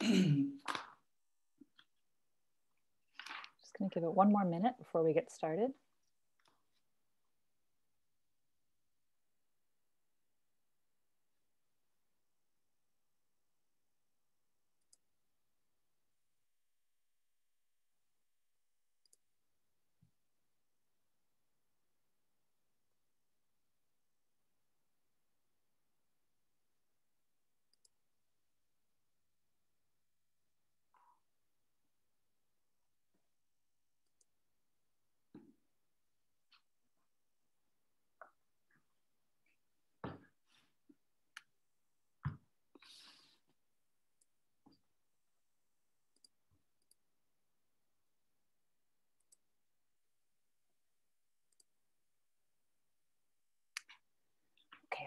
Just going to give it one more minute before we get started.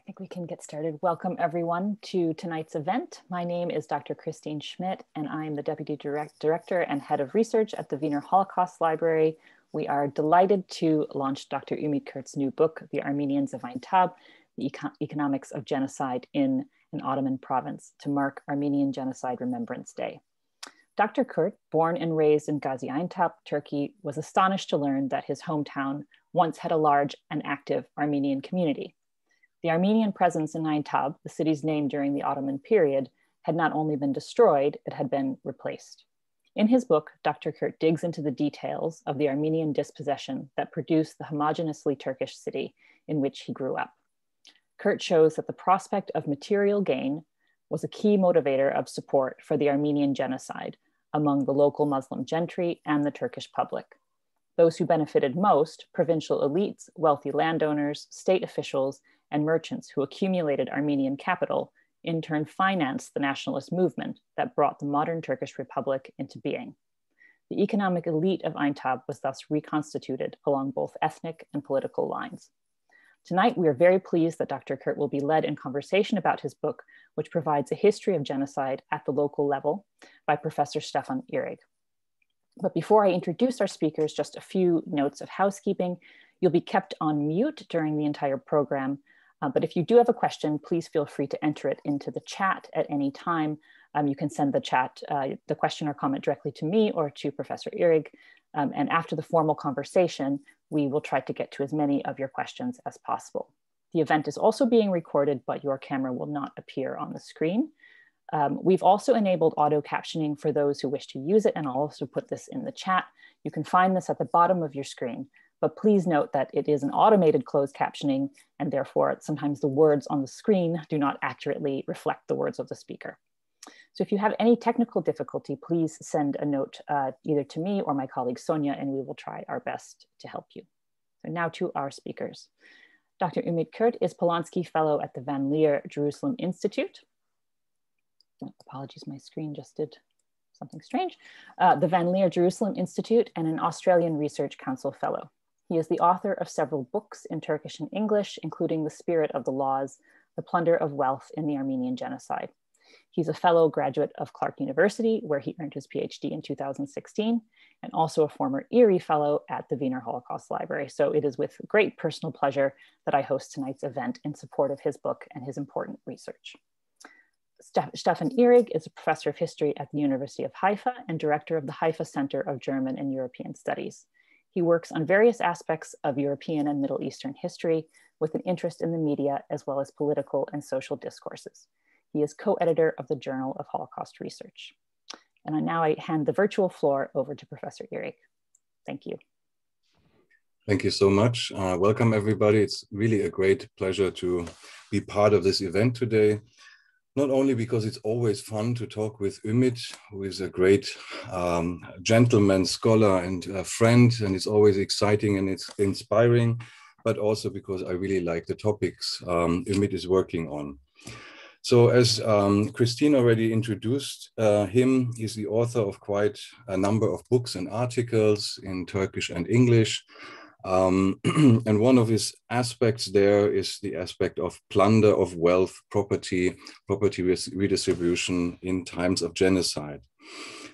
Think we can get started. Welcome everyone to tonight's event. My name is Dr. Christine Schmidt and I'm the Deputy Direct Director and Head of Research at the Wiener Holocaust Library. We are delighted to launch Dr. Ümit Kurt's new book, The Armenians of Aintab, The Econ Economics of Genocide in an Ottoman Province to mark Armenian Genocide Remembrance Day. Dr. Kurt, born and raised in Gaziantep, Turkey, was astonished to learn that his hometown once had a large and active Armenian community. The Armenian presence in Aintab, the city's name during the Ottoman period, had not only been destroyed, it had been replaced. In his book, Dr. Kurt digs into the details of the Armenian dispossession that produced the homogeneously Turkish city in which he grew up. Kurt shows that the prospect of material gain was a key motivator of support for the Armenian genocide among the local Muslim gentry and the Turkish public. Those who benefited most, provincial elites, wealthy landowners, state officials, and merchants who accumulated Armenian capital in turn financed the nationalist movement that brought the modern Turkish Republic into being. The economic elite of Aintab was thus reconstituted along both ethnic and political lines. Tonight, we are very pleased that Dr. Kurt will be led in conversation about his book, which provides a history of genocide at the local level by Professor Stefan Ihrig. But before I introduce our speakers, just a few notes of housekeeping. You'll be kept on mute during the entire program, uh, but if you do have a question, please feel free to enter it into the chat at any time. Um, you can send the chat, uh, the question or comment directly to me or to Professor Ihrig. Um, and after the formal conversation, we will try to get to as many of your questions as possible. The event is also being recorded, but your camera will not appear on the screen. Um, we've also enabled auto captioning for those who wish to use it, and I'll also put this in the chat. You can find this at the bottom of your screen but please note that it is an automated closed captioning and therefore sometimes the words on the screen do not accurately reflect the words of the speaker. So if you have any technical difficulty, please send a note uh, either to me or my colleague Sonia and we will try our best to help you. So now to our speakers. Dr. Ümit Kurt is Polonsky Fellow at the Van Leer Jerusalem Institute. Oh, apologies, my screen just did something strange. Uh, the Van Leer Jerusalem Institute and an Australian Research Council Fellow. He is the author of several books in Turkish and English, including The Spirit of the Laws, The Plunder of Wealth in the Armenian Genocide. He's a fellow graduate of Clark University, where he earned his PhD in 2016, and also a former EHRI Fellow at the Wiener Holocaust Library. So it is with great personal pleasure that I host tonight's event in support of his book and his important research. Stefan Ihrig is a professor of history at the University of Haifa and director of the Haifa Center of German and European Studies. He works on various aspects of European and Middle Eastern history with an interest in the media as well as political and social discourses. He is co-editor of the Journal of Holocaust Research. And now I hand the virtual floor over to Professor Ihrig. Thank you. Thank you so much. Uh, welcome everybody. It's really a great pleasure to be part of this event today not only because it's always fun to talk with Ümit, who is a great um, gentleman, scholar, and friend, and it's always exciting and it's inspiring, but also because I really like the topics um, Ümit is working on. So, as um, Christine already introduced uh, him, he's the author of quite a number of books and articles in Turkish and English. Um, and one of his aspects there is the aspect of plunder of wealth, property, property redistribution in times of genocide.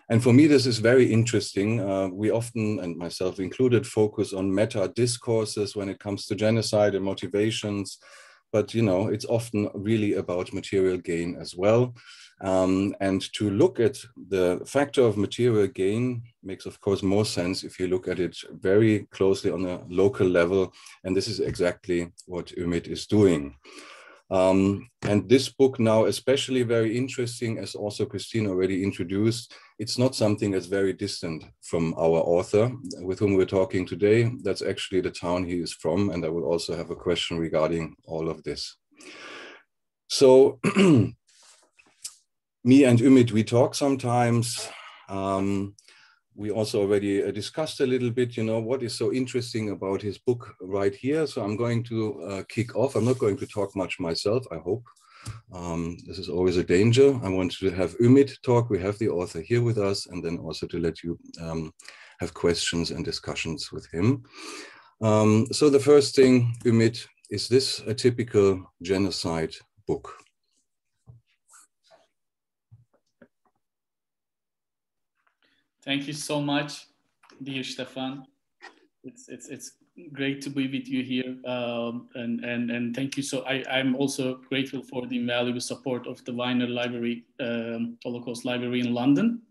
And for me, this is very interesting. Uh, we often, and myself included, focus on meta discourses when it comes to genocide and motivations. But you know, it's often really about material gain as well. Um, and to look at the factor of material gain makes, of course, more sense if you look at it very closely on a local level. And this is exactly what Ümit is doing. Um, and this book now, especially very interesting, as also Christine already introduced, it's not something that's very distant from our author with whom we're talking today. That's actually the town he is from. And I will also have a question regarding all of this. So me and Ümit, we talk sometimes. Um, we also already uh, discussed a little bit, you know, what is so interesting about his book right here. So I'm going to uh, kick off. I'm not going to talk much myself, I hope. Um, this is always a danger. I want to have Ümit talk. We have the author here with us, and then also to let you um, have questions and discussions with him. Um, so the first thing, Ümit, is this a typical genocide book? Thank you so much, dear Stefan. It's it's it's great to be with you here, um, and and and thank you. So I I'm also grateful for the invaluable support of the Wiener Library, um, Holocaust Library in London.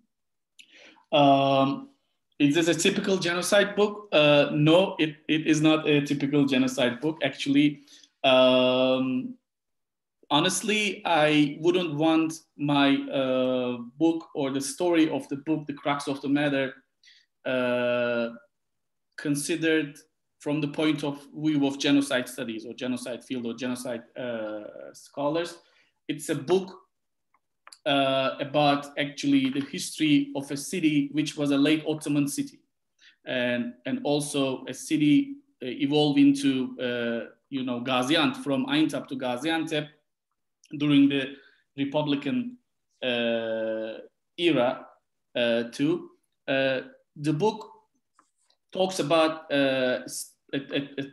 Um, is this a typical genocide book? Uh, no, it, it is not a typical genocide book. Actually, um, honestly, I wouldn't want my uh, book or the story of the book, the crux of the matter, uh, considered from the point of view of genocide studies or genocide field or genocide uh, scholars. It's a book uh, about actually the history of a city which was a late Ottoman city and, and also a city evolving evolved into, uh, you know, Gaziantep, from Aintab to Gaziantep during the Republican uh, era uh, too. Uh, the book talks about uh, a,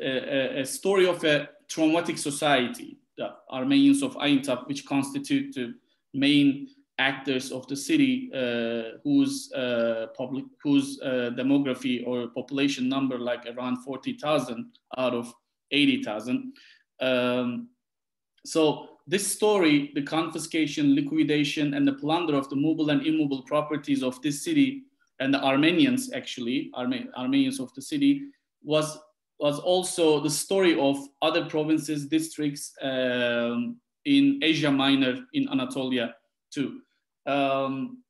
a, a, story of a traumatic society, the Armenians of Aintab, which constitute the main actors of the city, uh, whose uh, public, whose demography or population number like around 40,000 out of 80,000. Um, so this story, the confiscation, liquidation, and the plunder of the movable and immovable properties of this city and the Armenians, actually, Arme Armenians of the city, was, was also the story of other provinces, districts um, in Asia Minor, in Anatolia too. Um,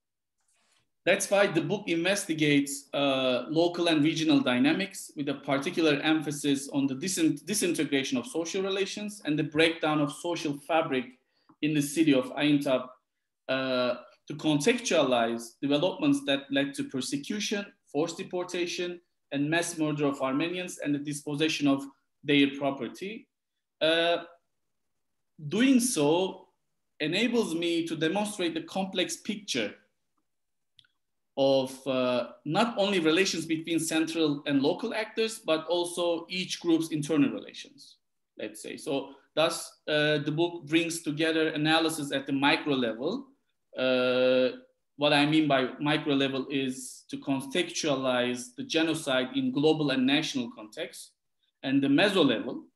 that's why the book investigates uh, local and regional dynamics with a particular emphasis on the disintegration of social relations and the breakdown of social fabric in the city of Aintab uh, to contextualize developments that led to persecution, forced deportation, and mass murder of Armenians and the dispossession of their property. Uh, doing so enables me to demonstrate the complex picture of uh, not only relations between central and local actors, but also each group's internal relations, let's say. So thus uh, the book brings together analysis at the micro level. Uh, what I mean by micro level is to contextualize the genocide in global and national context, and the meso level,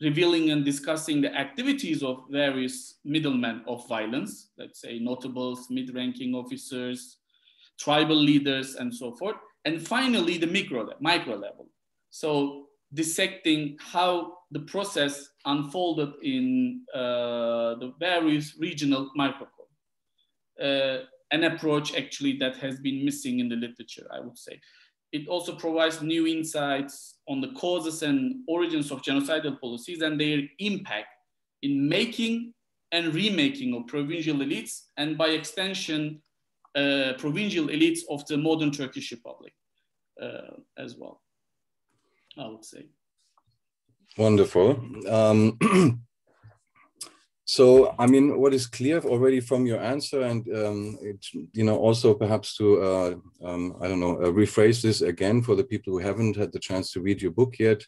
revealing and discussing the activities of various middlemen of violence, let's say notables, mid-ranking officers, tribal leaders, and so forth. And finally, the micro, micro level. So dissecting how the process unfolded in uh, the various regional microcosm. Uh, an approach actually that has been missing in the literature, I would say. It also provides new insights on the causes and origins of genocidal policies and their impact in making and remaking of provincial elites, and by extension, uh, provincial elites of the modern Turkish Republic uh, as well, I would say. Wonderful. Um, so, I mean, what is clear already from your answer, and um, it, you know, also perhaps to, uh, um, I don't know, uh, rephrase this again for the people who haven't had the chance to read your book yet.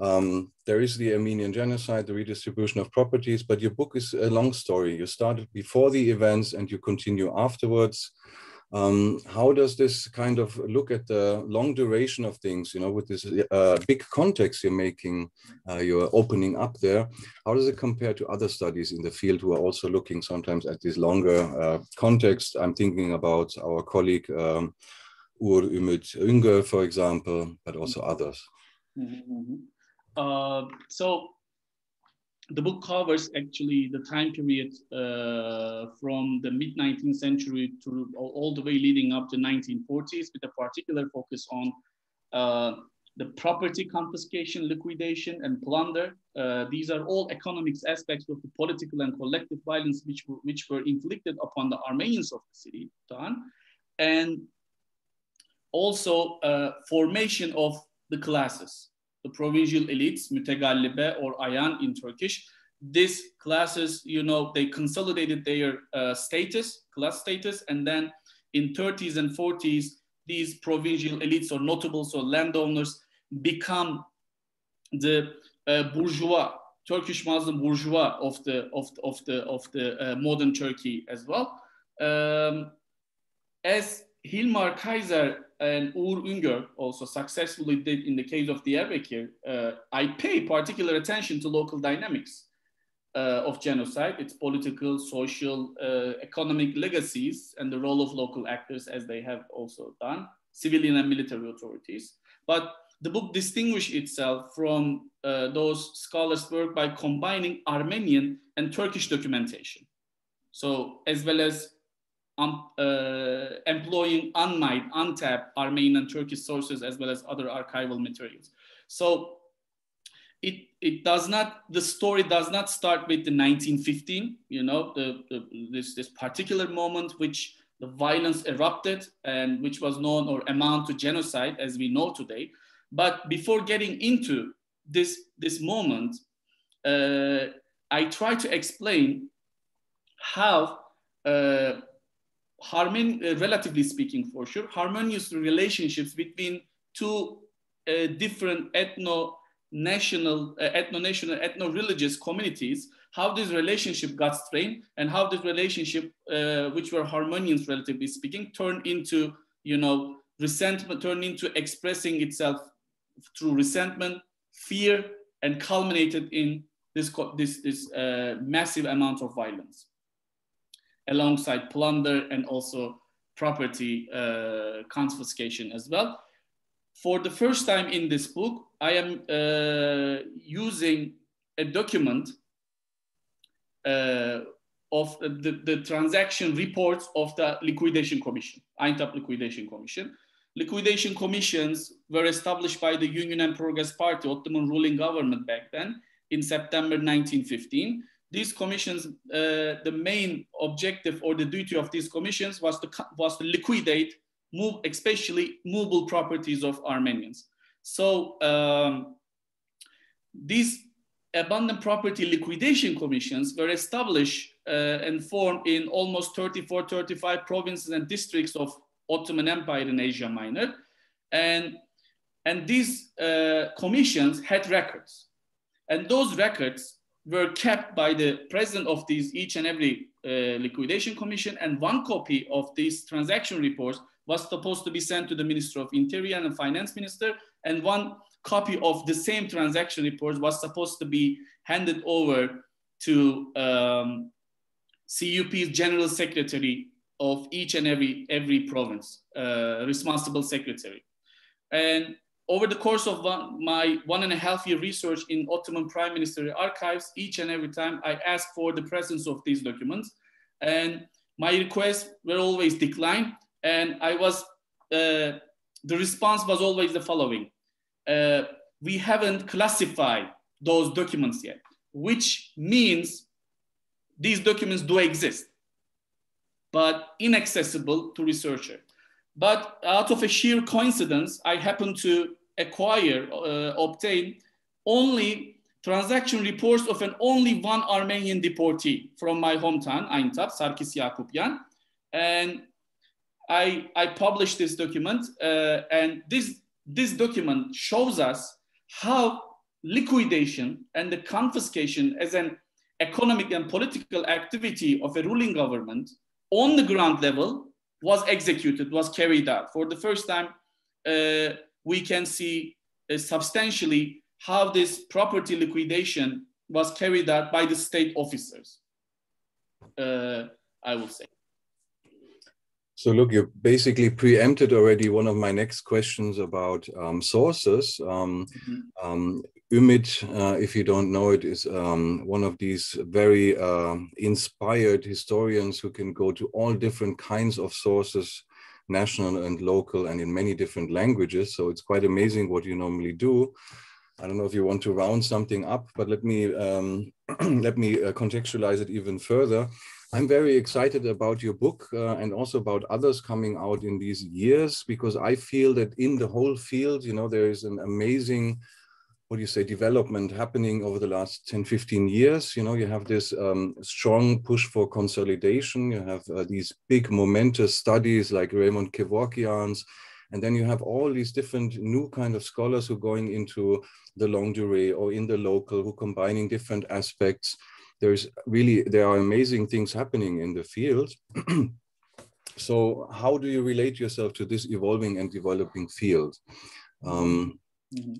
Um, there is the Armenian genocide, the redistribution of properties, but your book is a long story. You started before the events and you continue afterwards. Um, how does this kind of look at the long duration of things, you know, with this uh, big context you're making, uh, you're opening up there? How does it compare to other studies in the field who are also looking sometimes at this longer uh, context? I'm thinking about our colleague um, Ur Ümit Üngör, for example, but also others. Mm -hmm. So the book covers actually the time period uh, from the mid 19th century to all, the way leading up to 1940s with a particular focus on uh, the property confiscation, liquidation, and plunder. Uh, these are all economics aspects of the political and collective violence which were, which were inflicted upon the Armenians of the city, and also uh, formation of the classes the provincial elites, mütegallibe or ayan in Turkish. These classes, you know, they consolidated their uh, status, class status, and then in 30s and 40s, these provincial elites or notables or landowners become the uh, bourgeois, Turkish Muslim bourgeois of the of the, of the of the uh, modern Turkey as well. Um, as Hilmar Kaiser and Uğur Üngör also successfully did in the case of Diyarbakir, uh, I pay particular attention to local dynamics uh, of genocide, its political, social, uh, economic legacies, and the role of local actors as they have also done, civilian and military authorities. But the book distinguished itself from uh, those scholars' work by combining Armenian and Turkish documentation. So as well as um, uh, employing unmined, untapped Armenian and Turkish sources as well as other archival materials. So it, it does not, the story does not start with the 1915, you know, the, the, this, this particular moment which the violence erupted and which was known or amount to genocide as we know today. But before getting into this, this moment, uh, I try to explain how uh, harmon, uh, relatively speaking for sure, harmonious relationships between two uh, different ethno national, uh, ethno national, ethno religious communities, how this relationship got strained and how this relationship, uh, which were harmonious relatively speaking, turned into, you know, resentment, turned into expressing itself through resentment, fear, and culminated in this, this, this uh, massive amount of violence alongside plunder and also property uh, confiscation as well. For the first time in this book, I am uh, using a document uh, of the, the transaction reports of the liquidation commission, Aintab liquidation commission. Liquidation commissions were established by the Union and Progress Party, Ottoman ruling government back then in September 1915 these commissions, uh, the main objective or the duty of these commissions was to, was to liquidate, move, especially movable properties of Armenians. So um, these abandoned property liquidation commissions were established uh, and formed in almost 34, 35 provinces and districts of Ottoman Empire in Asia Minor. And, and these uh, commissions had records. And those records were kept by the president of these each and every uh, liquidation commission and one copy of these transaction reports was supposed to be sent to the minister of interior and finance minister and one copy of the same transaction reports was supposed to be handed over to um, CUP's general secretary of each and every every province, uh, responsible secretary. And over the course of one, my one and a half year research in Ottoman Prime Ministry archives, each and every time I asked for the presence of these documents, and my requests were always declined. And I was, uh, the response was always the following: uh, We haven't classified those documents yet, which means these documents do exist, but inaccessible to researcher. But out of a sheer coincidence, I happened to acquire, uh, obtain only transaction reports of an only one Armenian deportee from my hometown, Aintab, Sarkis Yakupyan. And I, I published this document uh, and this, this document shows us how liquidation and the confiscation as an economic and political activity of a ruling government on the ground level was executed, was carried out. For the first time, uh, we can see uh, substantially how this property liquidation was carried out by the state officers, uh, I would say. So look, you basically preempted already one of my next questions about um, sources. Um, mm-hmm. um, Ümit, uh, if you don't know it, is um, one of these very uh, inspired historians who can go to all different kinds of sources, national and local, and in many different languages. So it's quite amazing what you normally do. I don't know if you want to round something up, but let me um, let me uh, contextualize it even further. I'm very excited about your book uh, and also about others coming out in these years because I feel that in the whole field, you know, there is an amazing, what do you say, development happening over the last 10, 15 years. You know, you have this um, strong push for consolidation. You have uh, these big momentous studies like Raymond Kevorkian's, and then you have all these different new kind of scholars who are going into the longue durée or in the local, who combining different aspects there's really there are amazing things happening in the field so how do you relate yourself to this evolving and developing field um, mm-hmm.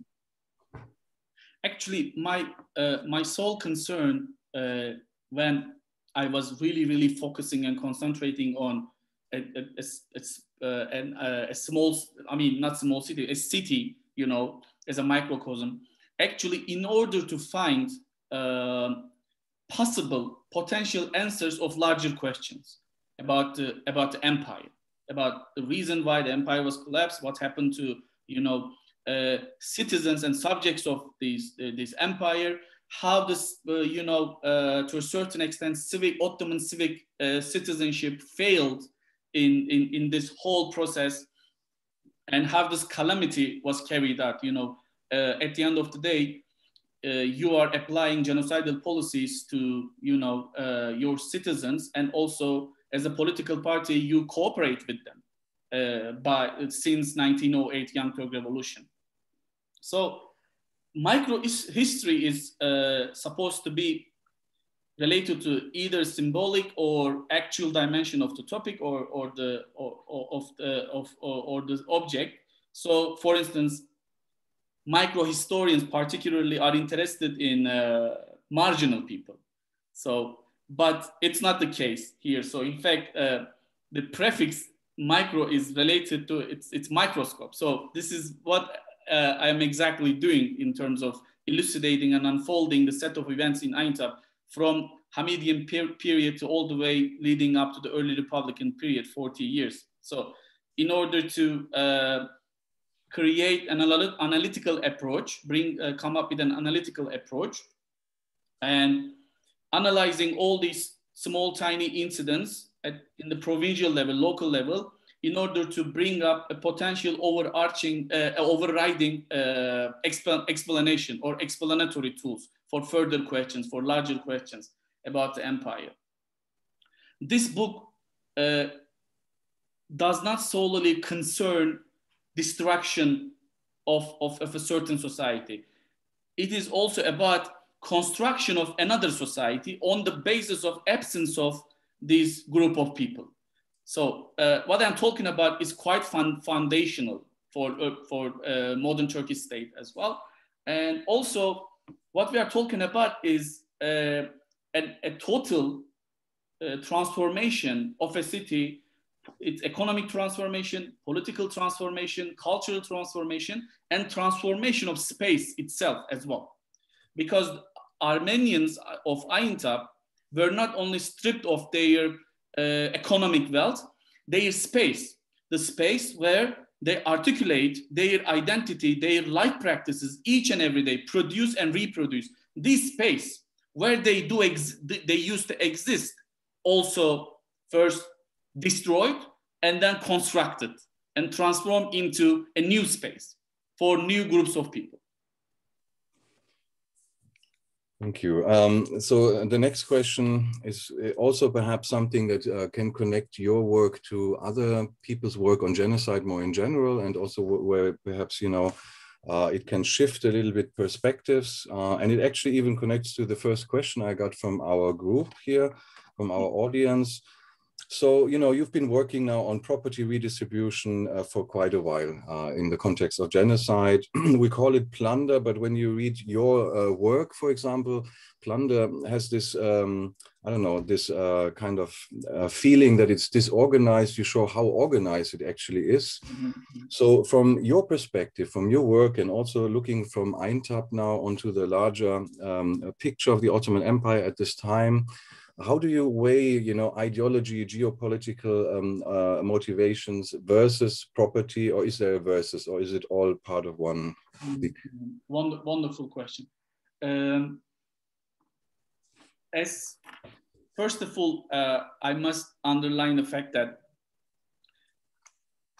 Actually my uh, my sole concern uh, when i was really really focusing and concentrating on a, a, a, a, a small i mean not small city a city you know as a microcosm. Actually in order to find uh, possible potential answers of larger questions about the, about the empire, about the reason why the empire was collapsed, what happened to you know uh, citizens and subjects of these uh, this empire, how this uh, you know uh, to a certain extent civic Ottoman civic uh, citizenship failed in, in in this whole process, and how this calamity was carried out. You know, at the end of the day, you are applying genocidal policies to you know your citizens and also as a political party you cooperate with them uh, by since 1908 young turk revolution so micro history is uh, supposed to be related to either symbolic or actual dimension of the topic or, or the or, or of the of or, or the object so for instance micro historians particularly are interested in uh, marginal people. So, but it's not the case here. So in fact, uh, the prefix micro is related to its, its microscope. So this is what uh, I am exactly doing in terms of elucidating and unfolding the set of events in Aintab from Hamidian per period to all the way leading up to the early Republican period, 40 years. So in order to uh, create an analytical approach, bring, uh, come up with an analytical approach and analyzing all these small, tiny incidents at, in the provincial level, local level, in order to bring up a potential overarching, uh, overriding uh, exp explanation or explanatory tools for further questions, for larger questions about the empire. This book uh, does not solely concern destruction of, of, of a certain society. It is also about construction of another society on the basis of absence of this group of people. So uh, what I'm talking about is quite fun, foundational for, uh, for uh, modern Turkish state as well. And also what we are talking about is uh, a, a, total uh, transformation of a city it's economic transformation, political transformation, cultural transformation, and transformation of space itself as well. Because Armenians of Aintab were not only stripped of their Uh, economic wealth, their space, the space where they articulate their identity, their life practices each and every day, produce and reproduce. This space where they do they used to exist also first destroyed and then constructed and transformed into a new space for new groups of people. Thank you. Um, so the next question is also perhaps something that uh, can connect your work to other people's work on genocide more in general, and also where perhaps you know uh, it can shift a little bit perspectives, uh, and it actually even connects to the first question I got from our group here, from our audience, so, you know, you've been working now on property redistribution uh, for quite a while uh, in the context of genocide. we call it plunder, but when you read your uh, work, for example, plunder has this, um, I don't know, this uh, kind of uh, feeling that it's disorganized. You show how organized it actually is. Mm-hmm. So, from your perspective, from your work, and also looking from Aintab now onto the larger um, picture of the Ottoman Empire at this time, how do you weigh you know ideology geopolitical um, uh, motivations versus property or is there a versus or is it all part of one mm-hmm. wonderful question um, as first of all uh, i must underline the fact that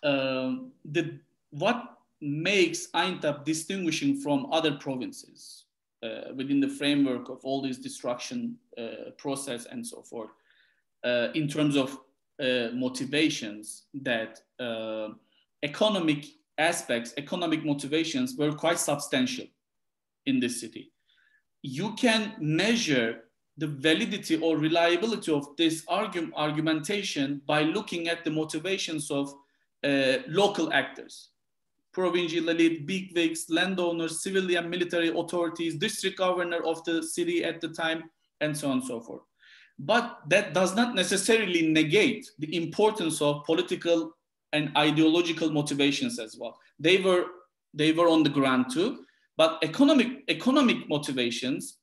uh, the what makes Aintab distinguishing from other provinces uh, within the framework of all this destruction uh, process and so forth, uh, in terms of motivations that economic aspects, economic motivations were quite substantial in this city. You can measure the validity or reliability of this argu argumentation by looking at the motivations of uh, local actors provincial elite, bigwigs, landowners, civilian military authorities, district governor of the city at the time, and so on and so forth. But that does not necessarily negate the importance of political and ideological motivations as well. They were, they were on the ground too, but economic, economic motivations,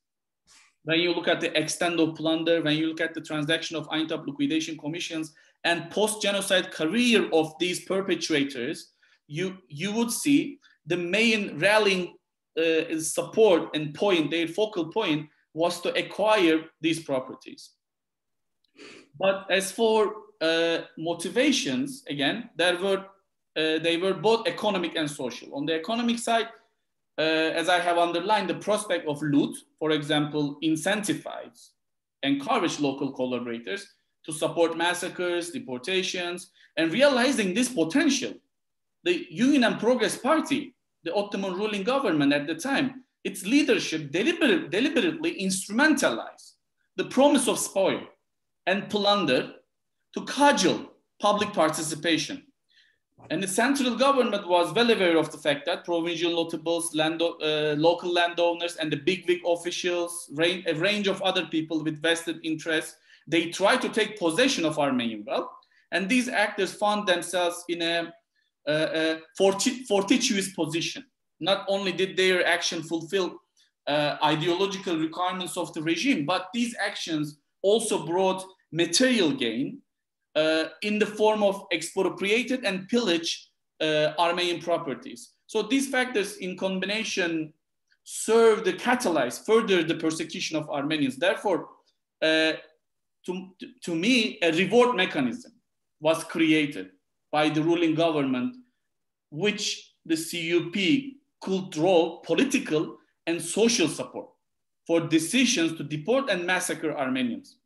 when you look at the extent of plunder, when you look at the transaction of Aintab liquidation commissions and post-genocide career of these perpetrators, you, you would see the main rallying uh, support and point, their focal point was to acquire these properties. But as for uh, motivations, again, there were, uh, they were both economic and social. On the economic side, uh, as I have underlined, the prospect of loot, for example, incentivize, encourage local collaborators to support massacres, deportations, and realizing this potential the Union and Progress Party, the Ottoman ruling government at the time, its leadership deliberate, deliberately instrumentalized the promise of spoil and plunder to cudgel public participation. And the central government was well aware of the fact that provincial notables, land, uh, local landowners, and the bigwig officials, range, a range of other people with vested interests, they tried to take possession of Armenian wealth. And these actors found themselves in a uh, fortuitous position. Not only did their action fulfill uh, ideological requirements of the regime, but these actions also brought material gain uh, in the form of expropriated and pillaged uh, Armenian properties. So these factors in combination serve to catalyze further the persecution of Armenians. Therefore, uh, to, to me, a reward mechanism was created by the ruling government, which the CUP could draw political and social support for decisions to deport and massacre Armenians.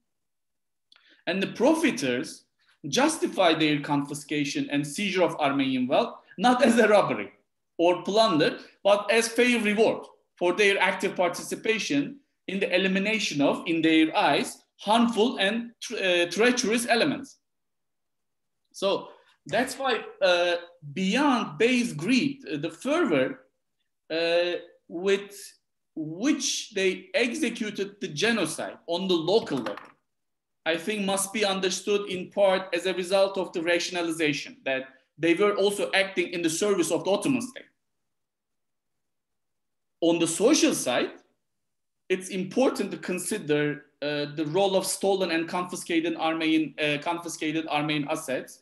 And the profiteers justify their confiscation and seizure of Armenian wealth not as a robbery or plunder, but as fair reward for their active participation in the elimination of, in their eyes, harmful and uh, treacherous elements. So that's why uh, beyond base greed, uh, the fervor uh, with which they executed the genocide on the local level, I think must be understood in part as a result of the rationalization that they were also acting in the service of the Ottoman state. On the social side, it's important to consider uh, the role of stolen and confiscated Armenian, uh, confiscated Armenian assets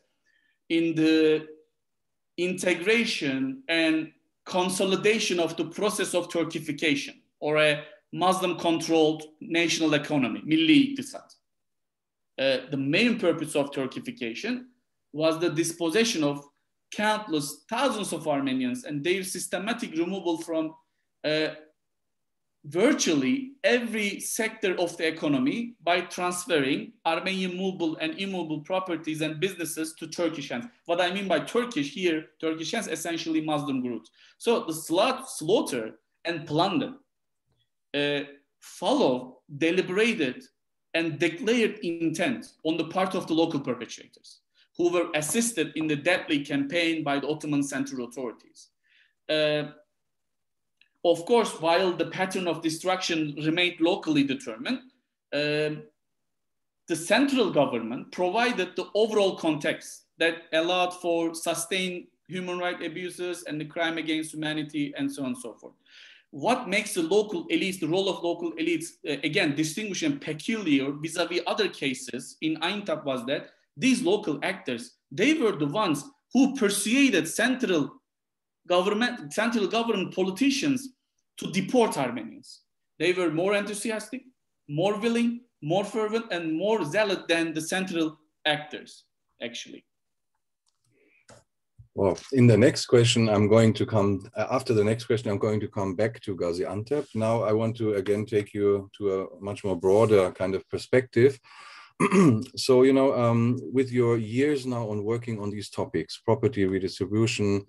in the integration and consolidation of the process of Turkification or a Muslim controlled national economy, milli iktisat. Uh, the main purpose of Turkification was the dispossession of countless thousands of Armenians and their systematic removal from uh, virtually every sector of the economy by transferring Armenian movable and immovable properties and businesses to Turkish hands. What I mean by Turkish here, Turkish hands, essentially Muslim groups. So the slaughter and plunder uh, follow deliberated and declared intent on the part of the local perpetrators who were assisted in the deadly campaign by the Ottoman central authorities. Uh, of course, while the pattern of destruction remained locally determined, uh, the central government provided the overall context that allowed for sustained human rights abuses and the crime against humanity and so on and so forth. What makes the local elites, the role of local elites, uh, again, distinguished and peculiar vis-a-vis other cases in Aintab was that these local actors, they were the ones who persuaded central government, central government politicians to deport Armenians. They were more enthusiastic, more willing, more fervent, and more zealous than the central actors, actually. Well, in the next question, I'm going to come, uh, after the next question, I'm going to come back to Gaziantep. Now I want to again take you to a much more broader kind of perspective. so, you know, um, with your years now on working on these topics, property redistribution,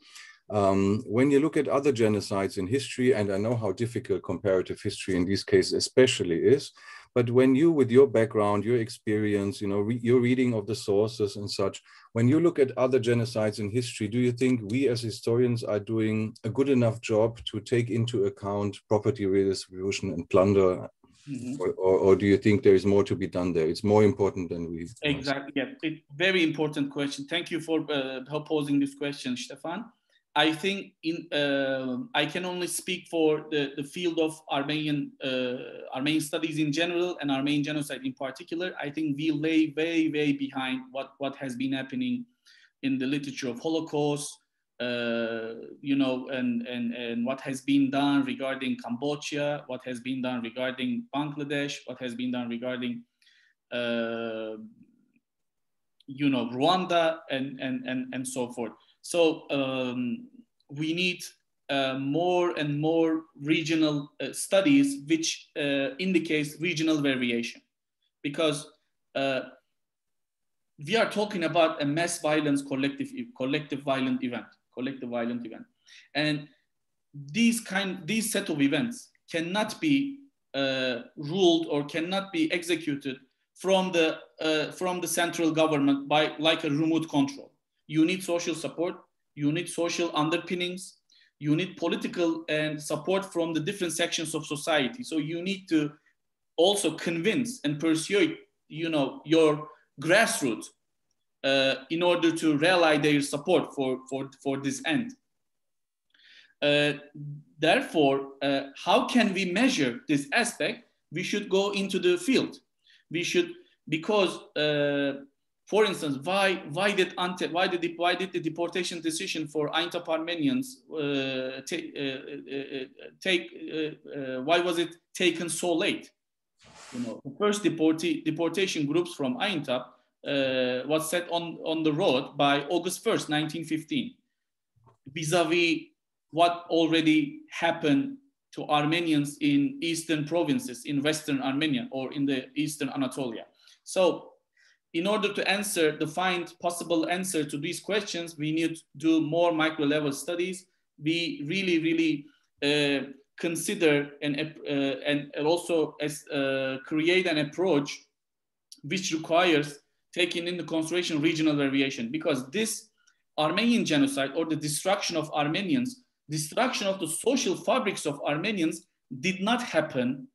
um, when you look at other genocides in history, and I know how difficult comparative history in these cases especially is, but when you, with your background, your experience, you know, re your reading of the sources and such, when you look at other genocides in history, do you think we as historians are doing a good enough job to take into account property redistribution and plunder Mm -hmm. or, or, or, do you think there is more to be done there? It's more important than we. Exactly. Yeah. It, very important question. Thank you for uh, posing this question, Stefan. I think in uh, I can only speak for the, the field of Armenian uh, Armenian studies in general and Armenian genocide in particular. I think we lay very very behind what what has been happening in the literature of Holocaust, uh, you know, and, and, and what has been done regarding Cambodia, what has been done regarding Bangladesh, what has been done regarding, uh, you know, Rwanda and, and, and, and so forth. So um, we need uh, more and more regional uh, studies which uh, indicates regional variation. Because uh, we are talking about a mass violence collective collective violent event collective violent event. And these kind these set of events cannot be uh, ruled or cannot be executed from the uh, from the central government by like a remote control you need social support, you need social underpinnings, you need political and support from the different sections of society. So you need to also convince and persuade, you know, your grassroots uh, in order to rally their support for, for, for this end. Uh, therefore, uh, how can we measure this aspect? We should go into the field. We should, because uh, for instance, why why did why did the, why did the deportation decision for Aintab Armenians uh, take uh, uh, uh take why was it taken so late? You know, the first deportation groups from Aintab was set on on the road by August 1st, 1915, vis-a-vis what already happened to Armenians in eastern provinces in western Armenia or in the eastern Anatolia. So in order to answer, to find possible answer to these questions, we need to do more micro level studies. We really, really uh, consider and, uh, and also as, uh, create an approach which requires taking into consideration regional variation because this Armenian genocide or the destruction of Armenians, destruction of the social fabrics of Armenians did not happen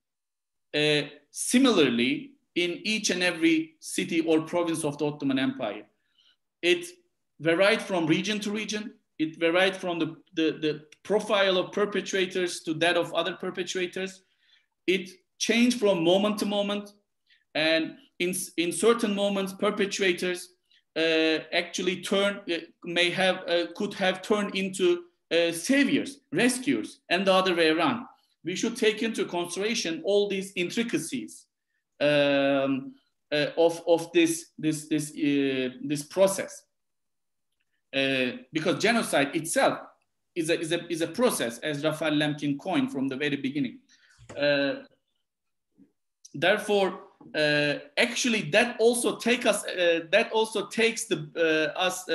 uh, similarly in each and every city or province of the Ottoman Empire. It varied from region to region. It varied from the, the, the profile of perpetrators to that of other perpetrators. It changed from moment to moment. And in, in certain moments, perpetrators uh, actually turn, uh, may have, uh, could have turned into uh, saviors, rescuers, and the other way around. We should take into consideration all these intricacies um, uh, of, of this, this, this, uh, this process. Uh, because genocide itself is a, is, a, is a process, as Raphael Lemkin coined from the very beginning. Uh, therefore, uh, actually, that also take us. Uh, that also takes the us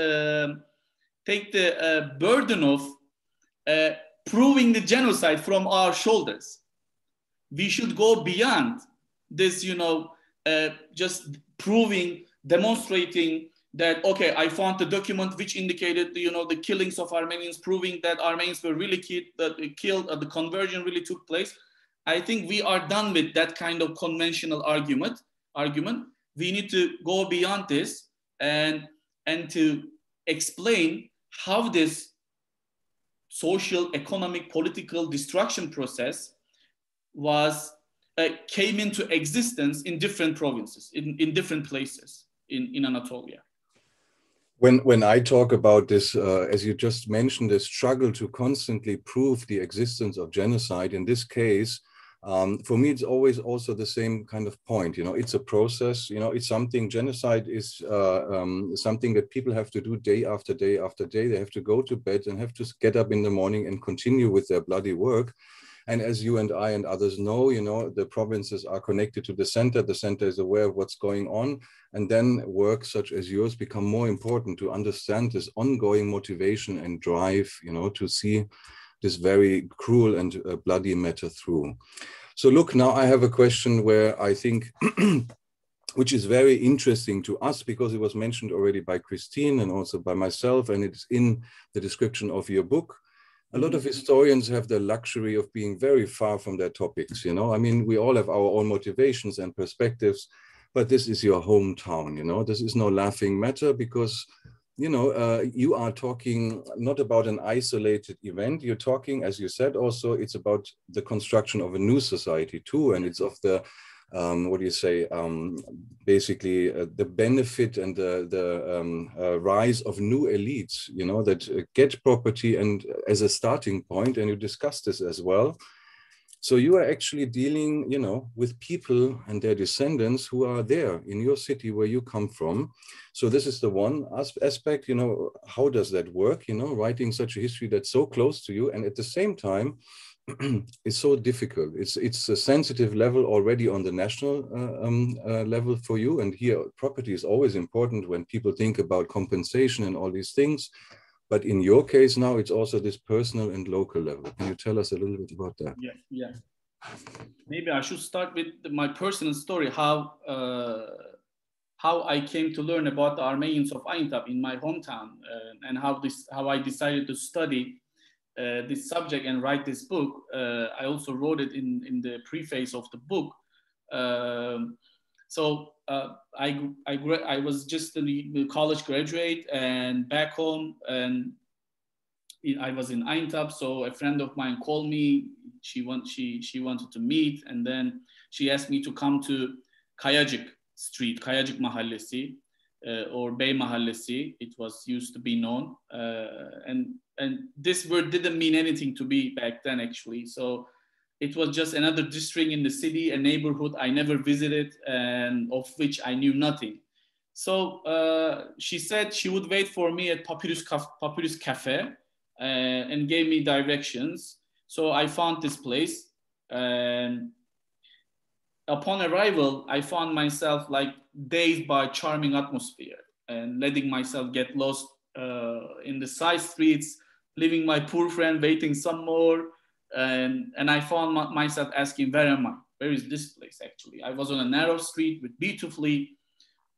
take the burden of proving the genocide from our shoulders. We should go beyond this, you know, uh, just proving, demonstrating that okay, I found the document which indicated you know the killings of Armenians, proving that Armenians were really killed, that killed, uh, the conversion really took place. I think we are done with that kind of conventional argument. Argument. We need to go beyond this and and to explain how this social, economic, political destruction process was uh, came into existence in different provinces, in, in different places in, in Anatolia. When, when I talk about this, uh, as you just mentioned, the struggle to constantly prove the existence of genocide, in this case, um, for me, it's always also the same kind of point. You know, it's a process. You know, it's something. Genocide is uh, um, something that people have to do day after day after day. They have to go to bed and have to get up in the morning and continue with their bloody work. And as you and I and others know, you know, the provinces are connected to the center. The center is aware of what's going on. And then work such as yours become more important to understand this ongoing motivation and drive, you know, to see this very cruel and uh, bloody matter through. So look, now I have a question where I think, which is very interesting to us because it was mentioned already by Christine and also by myself, and it's in the description of your book. A lot of historians have the luxury of being very far from their topics, you know. I mean, we all have our own motivations and perspectives, but this is your hometown, you know. This is no laughing matter because you know, uh, you are talking not about an isolated event. You're talking, as you said, also it's about the construction of a new society too, and it's of the um, what do you say? Um, basically, uh, the benefit and the the um, uh, rise of new elites. You know that uh, get property and as a starting point, and you discussed this as well. So you are actually dealing, you know, with people and their descendants who are there in your city where you come from. So this is the one aspect, you know, how does that work? You know, writing such a history that's so close to you, and at the same time, it's so difficult. It's it's a sensitive level already on the national uh, um, uh, level for you, and here property is always important when people think about compensation and all these things. But in your case now, it's also this personal and local level. Can you tell us a little bit about that? Yeah, yeah. Maybe I should start with my personal story, how uh, how I came to learn about the Armenians of Aintab in my hometown, uh, and how this how I decided to study uh, this subject and write this book. Uh, I also wrote it in in the preface of the book. Um, so uh, I, I, I was just a college graduate and back home and I was in Aintab. So a friend of mine called me. She, want, she, she wanted to meet and then she asked me to come to Kayacik Street, Kayacik Mahallesi or Bey Mahallesi. It was used to be known. Uh, and, and this word didn't mean anything to me back then actually. So it was just another district in the city, a neighborhood I never visited and of which I knew nothing. So uh, she said she would wait for me at Papyrus, Papyrus Cafe uh, and gave me directions. So I found this place. And upon arrival, I found myself like dazed by charming atmosphere and letting myself get lost uh, in the side streets, leaving my poor friend waiting some more and and I found myself asking, where am I? Where is this place actually? I was on a narrow street with beautifully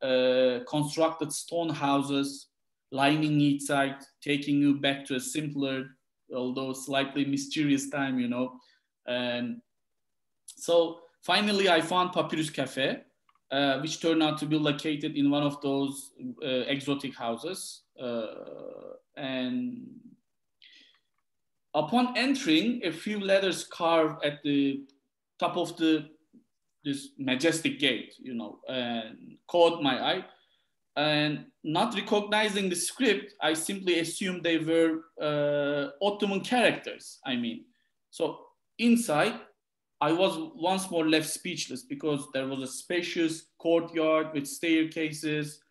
uh, constructed stone houses lining each side, taking you back to a simpler, although slightly mysterious time, you know. And so finally, I found Papyrus Cafe, uh, which turned out to be located in one of those uh, exotic houses. Uh, and Upon entering, a few letters carved at the top of the this majestic gate, you know, and caught my eye. And not recognizing the script, I simply assumed they were uh, Ottoman characters. I mean, so inside, I was once more left speechless because there was a spacious courtyard with staircases,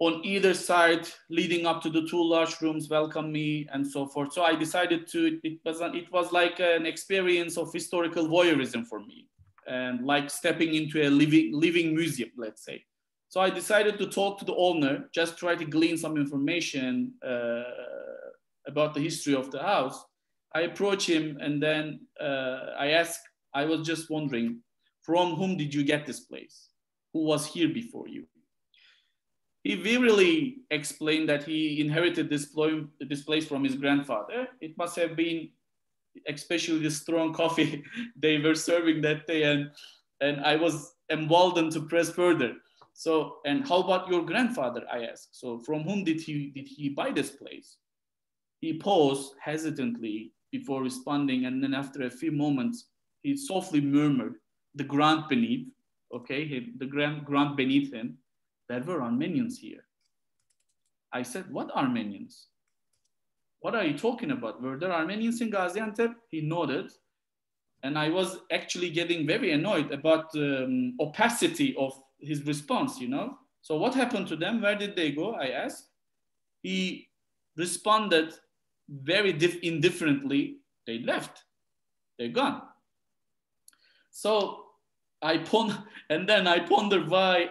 on either side leading up to the two large rooms welcome me and so forth. So i decided to it was an, it was like an experience of historical voyeurism for me and like stepping into a living living museum let's say. So i decided to talk to the owner just try to glean some information uh, about the history of the house i approach him and then uh, i ask i was just wondering from whom did you get this place who was here before you. He vividly explained that he inherited this, this place from his grandfather. It must have been especially the strong coffee they were serving that day and, and I was emboldened to press further. So, and how about your grandfather? I asked. So, from whom did he did he buy this place? He paused hesitantly before responding, and then after a few moments, he softly murmured, "The ground beneath." Okay, he, the ground ground beneath him. There were Armenians here. I said, "What Armenians? What are you talking about? Were there Armenians in Gaziantep?" He nodded, and I was actually getting very annoyed about the um, opacity of his response, you know. So what happened to them? Where did they go? I asked. He responded very indifferently. They left. They're gone. So I ponder, and then I ponder why,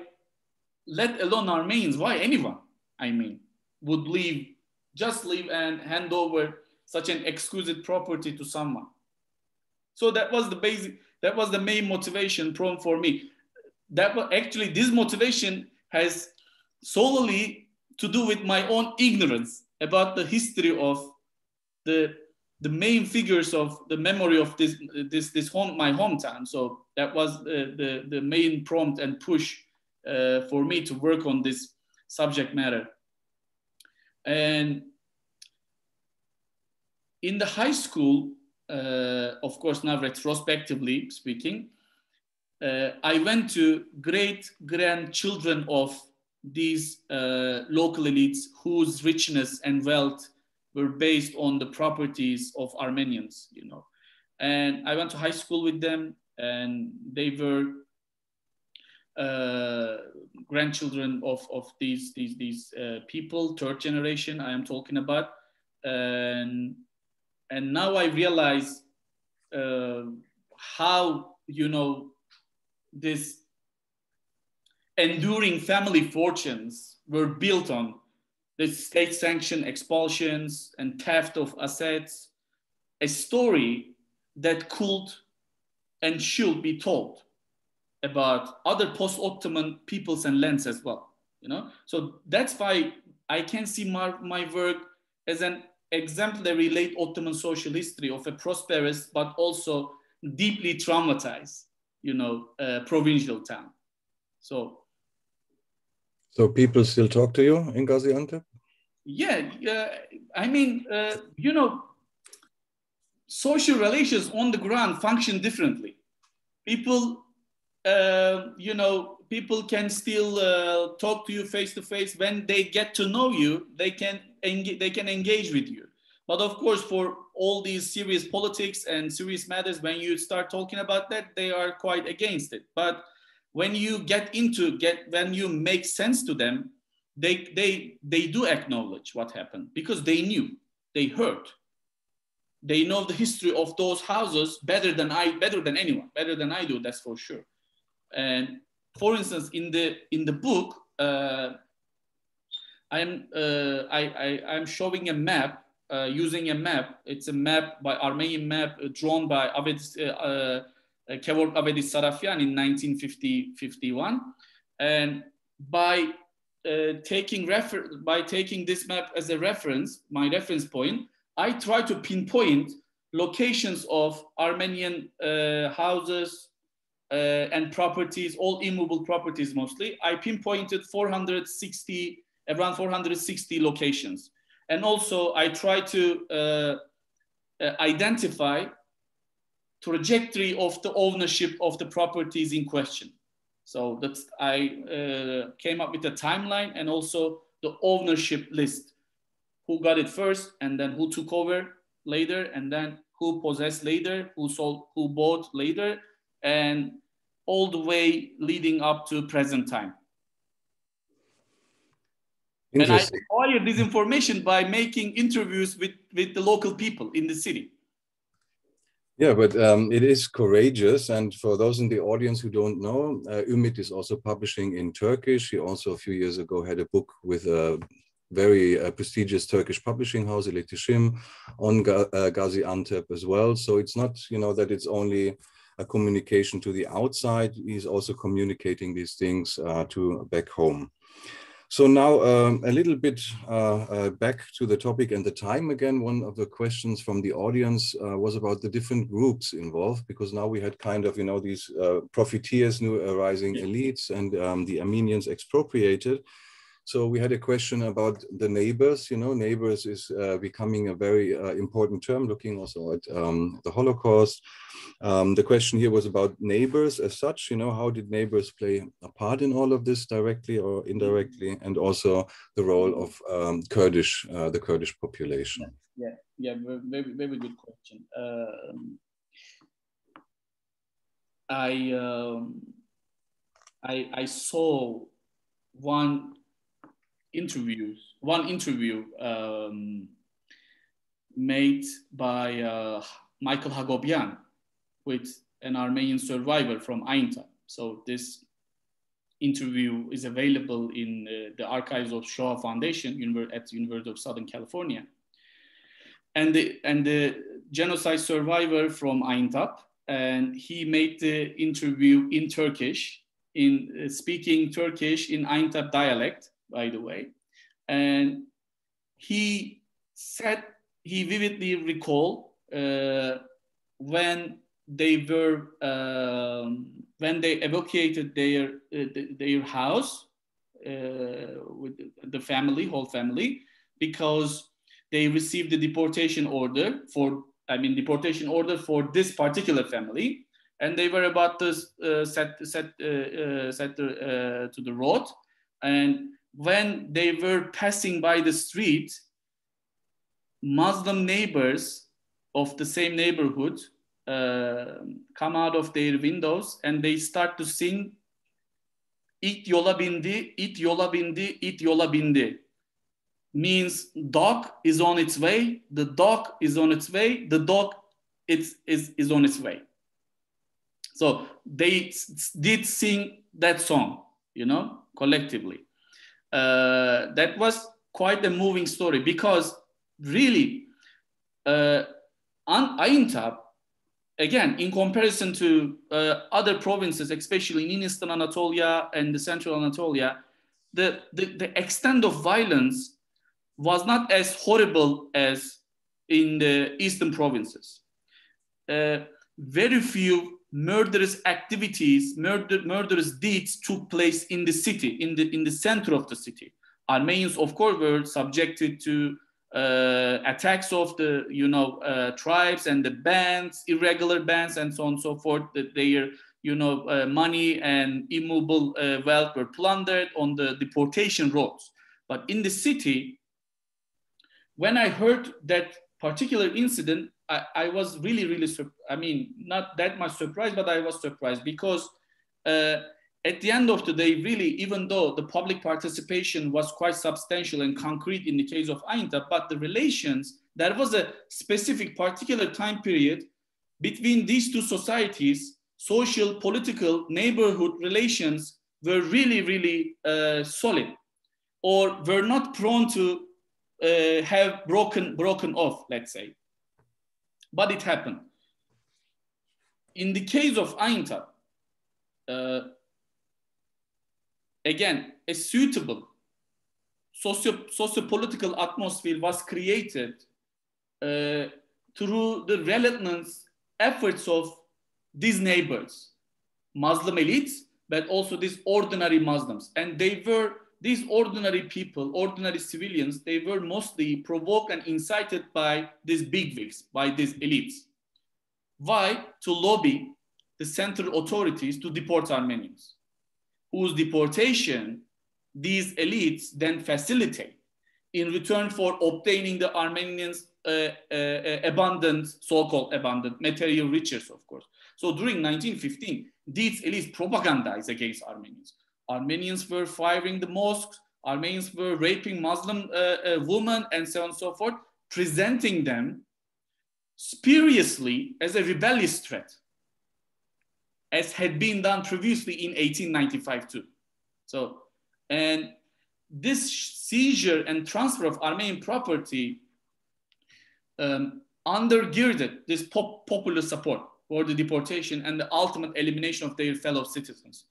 let alone Armenians, why anyone, I mean, would leave, just leave and hand over such an exquisite property to someone. So that was the basic, that was the main motivation prompt for me that was actually this motivation has solely to do with my own ignorance about the history of the the main figures of the memory of this this this home my hometown. So that was the the, the main prompt and push uh, for me to work on this subject matter. And in the high school uh, of course now retrospectively speaking uh, I went to great grandchildren of these uh, local elites whose richness and wealth were based on the properties of Armenians, you know. And I went to high school with them, and they were uh, grandchildren of, of these these these uh, people, third generation. I am talking about, and and now I realize uh, how you know this enduring family fortunes were built on the state sanctioned expulsions and theft of assets, a story that could and should be told about other post-Ottoman peoples and lands as well. You know, so that's why I can see my, my work as an exemplary late Ottoman social history of a prosperous but also deeply traumatized you know, uh, provincial town. So. So people still talk to you in Gaziantep? Yeah, yeah. I mean, uh, you know, social relations on the ground function differently. People, uh, you know, people can still uh, talk to you face to face when they get to know you. They can they can engage with you. But of course, for all these serious politics and serious matters, when you start talking about that, they are quite against it. But when you get into get when you make sense to them, they they they do acknowledge what happened because they knew, they heard, they know the history of those houses better than I better than anyone, better than I do. That's for sure. And for instance, in the in the book, uh, I'm uh, I, I I'm showing a map uh, using a map. It's a map by Armenian map drawn by Avedis, uh, Kevork Avedis Sarafyan in 1950-51. And by uh, taking refer by taking this map as a reference, my reference point, I try to pinpoint locations of Armenian uh, houses uh, and properties, all immovable properties mostly. I pinpointed 460, around 460 locations. And also I try to uh, uh, identify trajectory of the ownership of the properties in question. So that's, I uh, came up with a timeline and also the ownership list. Who got it first and then who took over later and then who possessed later, who sold, who bought later, and all the way leading up to present time. And I acquired this information by making interviews with, with the local people in the city. Yeah, but um, it is courageous. And for those in the audience who don't know, uh, Ümit is also publishing in Turkish. He also a few years ago had a book with a very uh, prestigious Turkish publishing house, İletişim, on Ga uh, Gaziantep as well. So it's not, you know, that it's only a communication to the outside. He's also communicating these things uh, to back home. So now um, a little bit uh, uh, back to the topic and the time again. One of the questions from the audience uh, was about the different groups involved, because now we had kind of, you know, these uh, profiteers, new arising elites and um, the Armenians expropriated. So we had a question about the neighbors. You know, neighbors is uh, becoming a very uh, important term, looking also at um, the Holocaust. Um, the question here was about neighbors as such. You know, how did neighbors play a part in all of this, directly or indirectly, and also the role of um, Kurdish, uh, the Kurdish population. Yeah, yeah, yeah very, very good question. Um, I, um, I, I saw one interviews, one interview um, made by uh, Michael Hagopian with an Armenian survivor from Aintab. So this interview is available in uh, the archives of Shoah Foundation at the University of Southern California. And the, and the genocide survivor from Aintab, and he made the interview in Turkish, in uh, speaking Turkish in Aintab dialect, by the way. And he said, he vividly recalled uh, when they were, um, when they evacuated their, uh, their house uh, with the family, whole family, because they received the deportation order for, I mean, deportation order for this particular family. And they were about to uh, set, set, uh, uh, set to the road. And when they were passing by the street, Muslim neighbors of the same neighborhood uh, come out of their windows and they start to sing "It yola bindi, it yola bindi, it yola bindi." Means dog is on its way. The dog is on its way. The dog is, is, is on its way. So they did sing that song, you know, collectively uh, that was quite a moving story because really, uh, Aintab, again, in comparison to uh, other provinces, especially in Eastern Anatolia and the Central Anatolia, the, the, the extent of violence was not as horrible as in the Eastern provinces. Uh, very few murderous activities, murder, murderous deeds took place in the city, in the, in the center of the city. Armenians, of course, were subjected to uh, attacks of the, you know, uh, tribes and the bands, irregular bands, and so on and so forth. That their, you know, uh, money and immovable uh, wealth were plundered on the deportation roads. But in the city, when I heard that particular incident, I, I was really, really, I mean, not that much surprised, but I was surprised because uh, at the end of the day, really, even though the public participation was quite substantial and concrete in the case of Aintab, but the relations, there was a specific particular time period between these two societies, social, political, neighborhood relations were really, really uh, solid or were not prone to uh, have broken, broken off, let's say but it happened. In the case of Aintab, uh, again, a suitable socio socio-political atmosphere was created uh, through the relentless efforts of these neighbors, Muslim elites, but also these ordinary Muslims. And they were these ordinary people, ordinary civilians, they were mostly provoked and incited by these bigwigs, by these elites. Why? To lobby the central authorities to deport Armenians, whose deportation these elites then facilitate in return for obtaining the Armenians uh, uh, abundant, so-called abundant material riches, of course. So during 1915, these elites propagandize against Armenians. Armenians were firing the mosques, Armenians were raping Muslim uh, uh, women, and so on and so forth, presenting them spuriously as a rebellious threat, as had been done previously in 1895 too. So, and this seizure and transfer of Armenian property um, undergirded this pop popular support for the deportation and the ultimate elimination of their fellow citizens.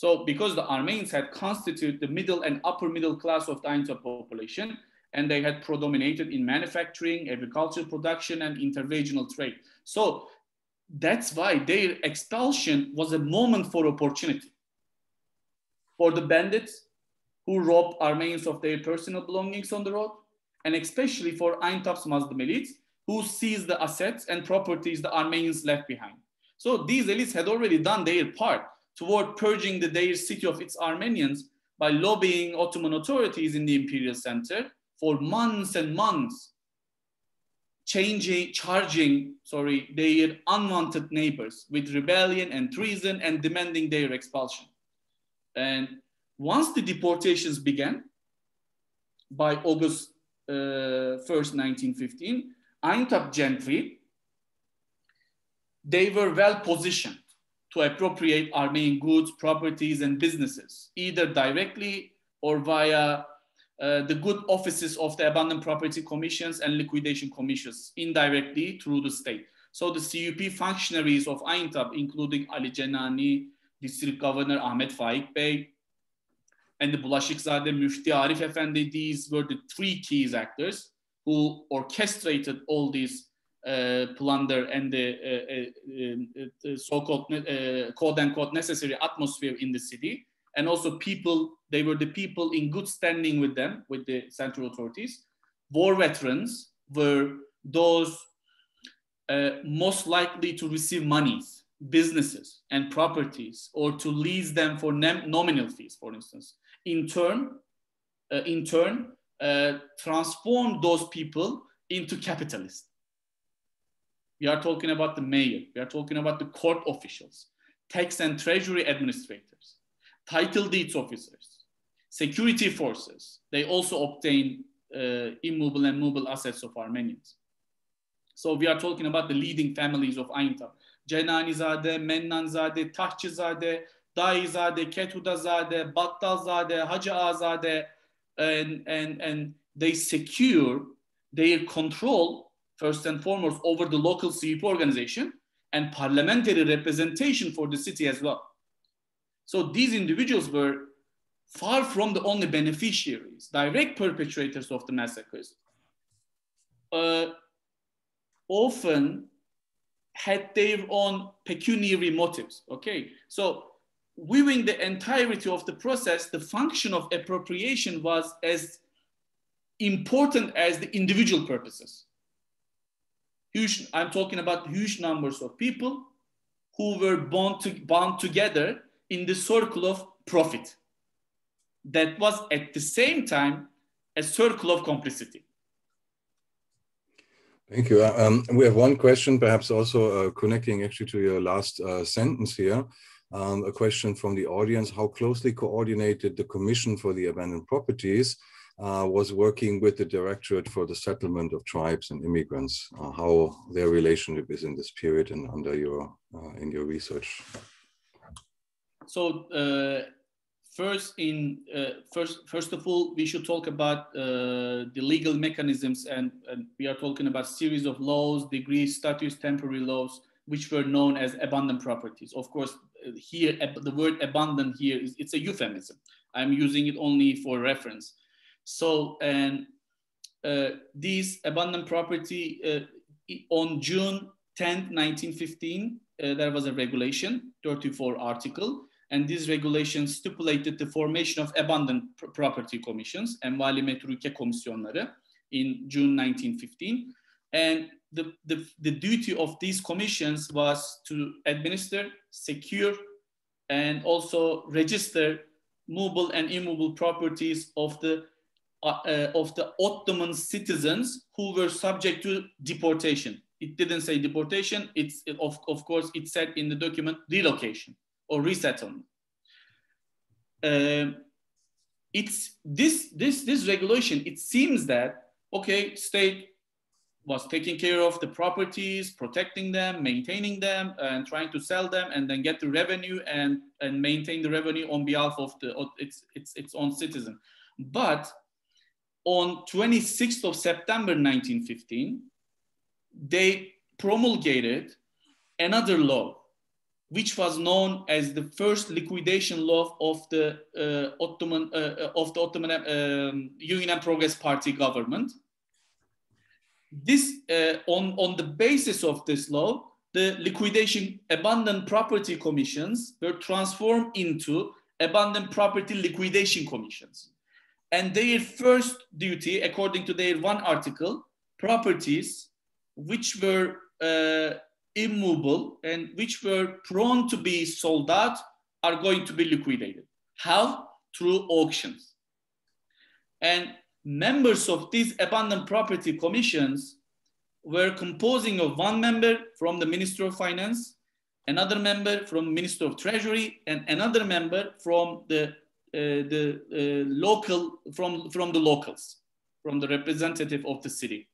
So because the Armenians had constituted the middle and upper middle class of the Aintab population, and they had predominated in manufacturing, agricultural production, and interregional trade. So that's why their expulsion was a moment for opportunity. For the bandits who robbed Armenians of their personal belongings on the road, and especially for Aintab's Muslim elites who seized the assets and properties the Armenians left behind. So these elites had already done their part toward purging the Deir city of its Armenians by lobbying Ottoman authorities in the imperial center for months and months, changing, charging, sorry, their unwanted neighbors with rebellion and treason and demanding their expulsion. And once the deportations began by August uh, 1st, 1915, Aintab gentry, they were well positioned to appropriate Armenian goods, properties, and businesses, either directly or via uh, the good offices of the abandoned property commissions and liquidation commissions indirectly through the state. So the CUP functionaries of Aintab, including Ali Cenani, District Governor Ahmet Faik Bey, and the Bulaşıkzade Mufti Arif Efendi, these were the three key actors who orchestrated all these plunder and the so-called uh, quote unquote necessary atmosphere in the city and also people, they were the people in good standing with them, with the central authorities. War veterans were those most likely to receive monies, businesses, and properties, or to lease them for nominal fees, for instance. In turn, uh, in turn, uh, transform those people into capitalists. We are talking about the mayor. We are talking about the court officials, tax and treasury administrators, title deeds officers, security forces, they also obtain uh, immobile and movable assets of Armenians. So we are talking about the leading families of Aintab. Cenanizade, Mennanzade, Tahchizade, Daizade, Ketudazade, Battalzade, Hacı Azade, and, and, and they secure their control, first and foremost, over the local CUP organization and parliamentary representation for the city as well. So these individuals were far from the only beneficiaries, direct perpetrators of the massacres. Uh, often had their own pecuniary motives. Okay, so viewing the entirety of the process, the function of appropriation was as important as the individual purposes. Huge, I'm talking about huge numbers of people who were bound, to, bound together in the circle of profit that was at the same time a circle of complicity. Thank you. Uh, um, we have one question, perhaps also uh, connecting actually to your last uh, sentence here. Um, a question from the audience, how closely coordinated the Commission for the Abandoned Properties uh, was working with the Directorate for the Settlement of Tribes and Immigrants, uh, how their relationship is in this period and under your, uh, in your research? so uh, first in uh, first first of all we should talk about the legal mechanisms and, and, we are talking about series of laws degrees statutes temporary laws which were known as abandoned properties. Of course here the word abandoned here is it's a euphemism. I'm using it only for reference so and uh, these abandoned property uh, on june 10 1915 there was a regulation 34 article and this regulation stipulated the formation of abandoned property commissions, emval-i metruke komisyonları, in June 1915. And the, the, the duty of these commissions was to administer, secure, and also register movable and immovable properties of the uh, uh, of the Ottoman citizens who were subject to deportation. It didn't say deportation. It's it, of, of course it said in the document relocation or resettlement. Uh, it's this this this regulation. It seems that okay, state was taking care of the properties, protecting them, maintaining them, and trying to sell them, and then get the revenue and and maintain the revenue on behalf of the its its its own citizen. But on 26th of September 1915, they promulgated another law, which was known as the first liquidation law of the uh, Ottoman uh, of the Ottoman um, Union and Progress Party government. This uh, on on the basis of this law, the liquidation abandoned property commissions were transformed into abandoned property liquidation commissions. And their first duty, according to their one article, properties which were uh, immovable and which were prone to be sold out are going to be liquidated. How? Through auctions. And members of these abandoned property commissions were composing of one member from the Minister of Finance, another member from Minister of Treasury, and another member from the, the uh, local, from, from the locals, from the representative of the city.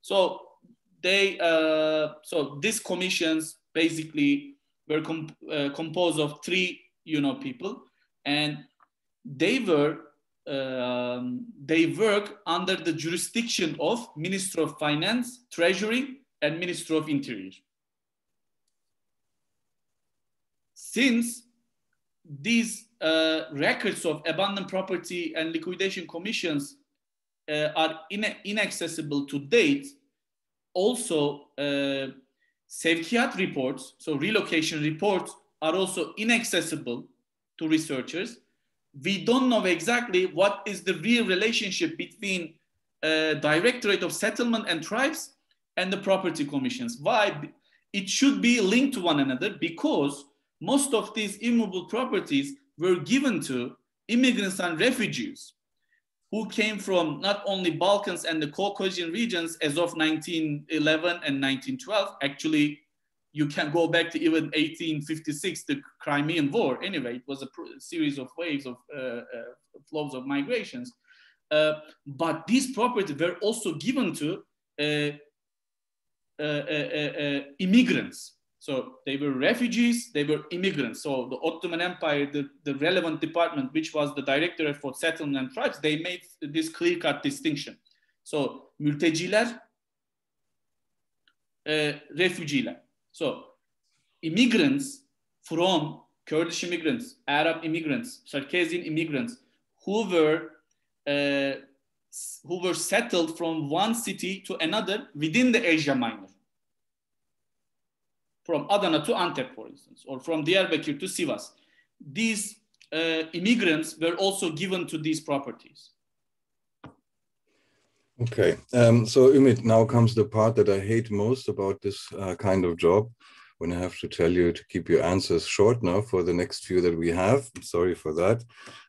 So they, uh, so these commissions basically were comp uh, composed of three, you know, people, and they were um, they work under the jurisdiction of Minister of Finance, Treasury, and Minister of Interior. Since these uh, records of abandoned property and liquidation commissions uh, are in inaccessible to date, also uh, sevkiyat reports, so relocation reports, are also inaccessible to researchers we don't know exactly what is the real relationship between uh, Directorate of Settlement and Tribes and the property commissions. Why? It should be linked to one another because most of these immovable properties were given to immigrants and refugees who came from not only Balkans and the Caucasian regions as of 1911 and 1912. Actually, you can go back to even 1856, the Crimean War. Anyway, it was a series of waves of uh, uh, flows of migrations. Uh, but these properties were also given to uh, uh, uh, immigrants. So they were refugees, they were immigrants. So the Ottoman Empire, the, the relevant department, which was the Directorate for Settlement and Tribes, they made this clear-cut distinction. So mülteciler, refugeeler. So immigrants from Kurdish immigrants, Arab immigrants, Circassian immigrants who were uh, who were settled from one city to another within the Asia Minor. From Adana to Antep, for instance, or from Diyarbakir to Sivas. These uh, immigrants were also given to these properties. Okay, um, so Ümit, now comes the part that I hate most about this uh, kind of job, when I have to tell you to keep your answers short now for the next few that we have. Sorry for that.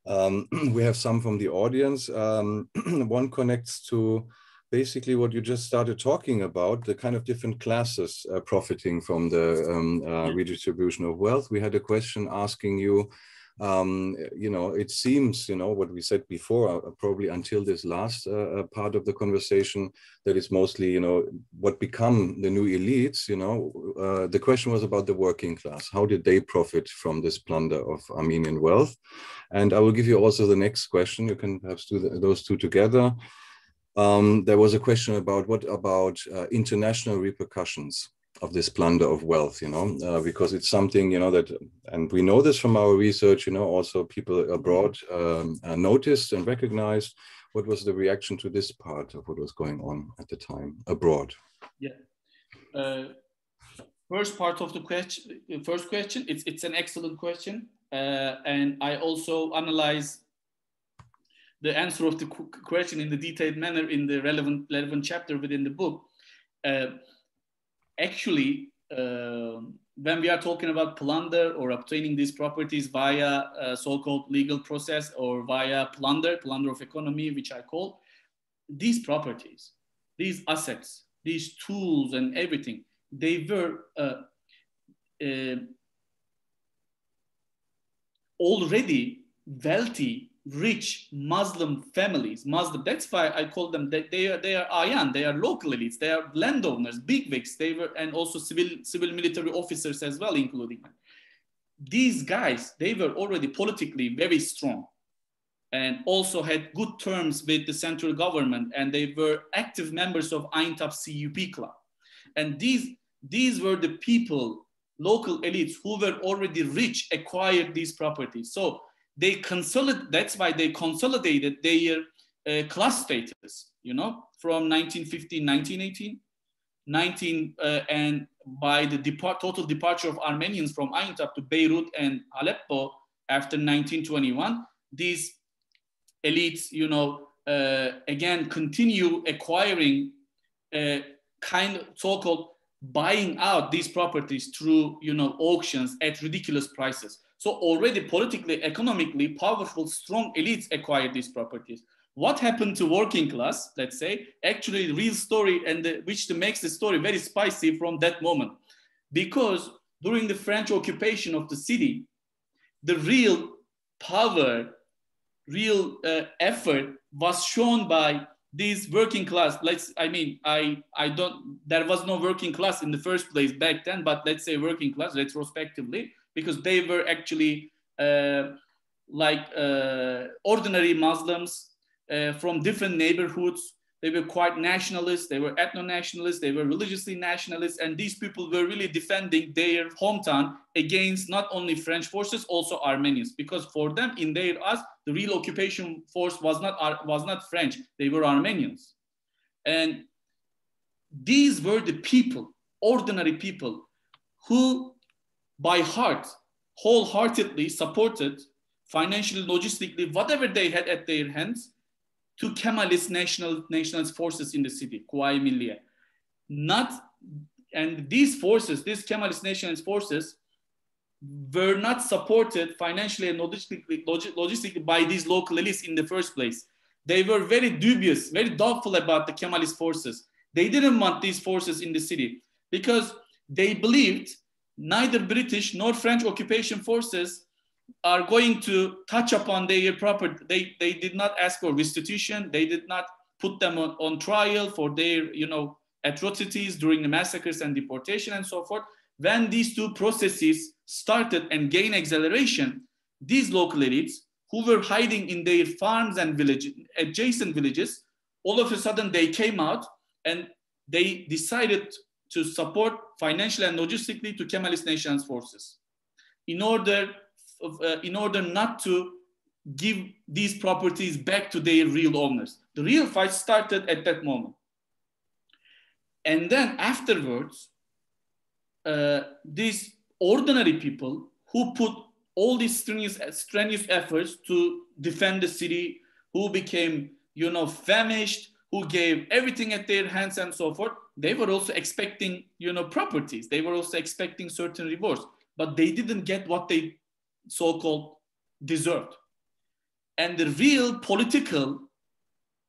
Um, we have some from the audience. Um, one connects to basically what you just started talking about, the kind of different classes uh, profiting from the um, uh, redistribution of wealth. We had a question asking you, um, you know, it seems, you know, what we said before, uh, probably until this last uh, uh, part of the conversation, that it's mostly, you know, what become the new elites, you know, uh, the question was about the working class. How did they profit from this plunder of Armenian wealth? And I will give you also the next question. You can perhaps do the, those two together. Um, there was a question about what about uh, international repercussions of this plunder of wealth, you know, uh, because it's something, you know, that, and we know this from our research, you know, also people abroad um, uh, noticed and recognized. What was the reaction to this part of what was going on at the time abroad? Yeah. Uh, first part of the question, first question, it's, it's an excellent question. Uh, and I also analyze the answer of the question in the detailed manner in the relevant, relevant chapter within the book. Uh, actually, uh, when we are talking about plunder or obtaining these properties via so-called legal process or via plunder, plunder of economy, which I call, these properties, these assets, these tools and everything, they were uh, uh, already wealthy rich Muslim families, Muslim, that's why I call them, they, they, are, they are Ayan, they are local elites, they are landowners, bigwigs, they were, and also civil, civil military officers as well, including. These guys, they were already politically very strong and also had good terms with the central government and they were active members of Aintab CUP club. And these, these were the people local elites who were already rich acquired these properties. So they consolidate, that's why they consolidated their uh, class status, you know, from 1915, 1918, 19, uh, and by the depart, total departure of Armenians from Aintab to Beirut and Aleppo after 1921, these elites, you know, uh, again continue acquiring uh, kind of so-called buying out these properties through, you know, auctions at ridiculous prices. So already politically, economically powerful, strong elites acquired these properties. What happened to working class, let's say, actually real story and the, which makes the story very spicy from that moment. Because during the French occupation of the city, the real power, real uh, effort was shown by these working class let's i mean i i don't there was no working class in the first place back then but let's say working class retrospectively because they were actually uh, like uh, ordinary muslims uh, from different neighborhoods they were quite nationalists, they were ethno-nationalists, they were religiously nationalists, and these people were really defending their hometown against not only French forces, also Armenians, because for them, in their eyes, the real occupation force was not, was not French, they were Armenians. And these were the people, ordinary people, who by heart, wholeheartedly supported financially, logistically, whatever they had at their hands, to Kemalist national nationalist forces in the city, Kuvayi Milliye. Not, and these forces, these Kemalist nationalist forces, were not supported financially and logistically, logistically by these local elites in the first place. They were very dubious, very doubtful about the Kemalist forces. They didn't want these forces in the city because they believed neither British nor French occupation forces are going to touch upon their property. They, they did not ask for restitution. They did not put them on, on trial for their, you know, atrocities during the massacres and deportation and so forth. When these two processes started and gained acceleration, these local elites who were hiding in their farms and village, adjacent villages, all of a sudden they came out and they decided to support financially and logistically to Kemalist nations forces in order uh, in order not to give these properties back to their real owners. The real fight started at that moment. And then afterwards, uh, these ordinary people who put all these strenuous, strenuous efforts to defend the city, who became, you know, famished, who gave everything at their hands and so forth, they were also expecting, you know, properties. They were also expecting certain rewards, but they didn't get what they so-called deserved. And the real political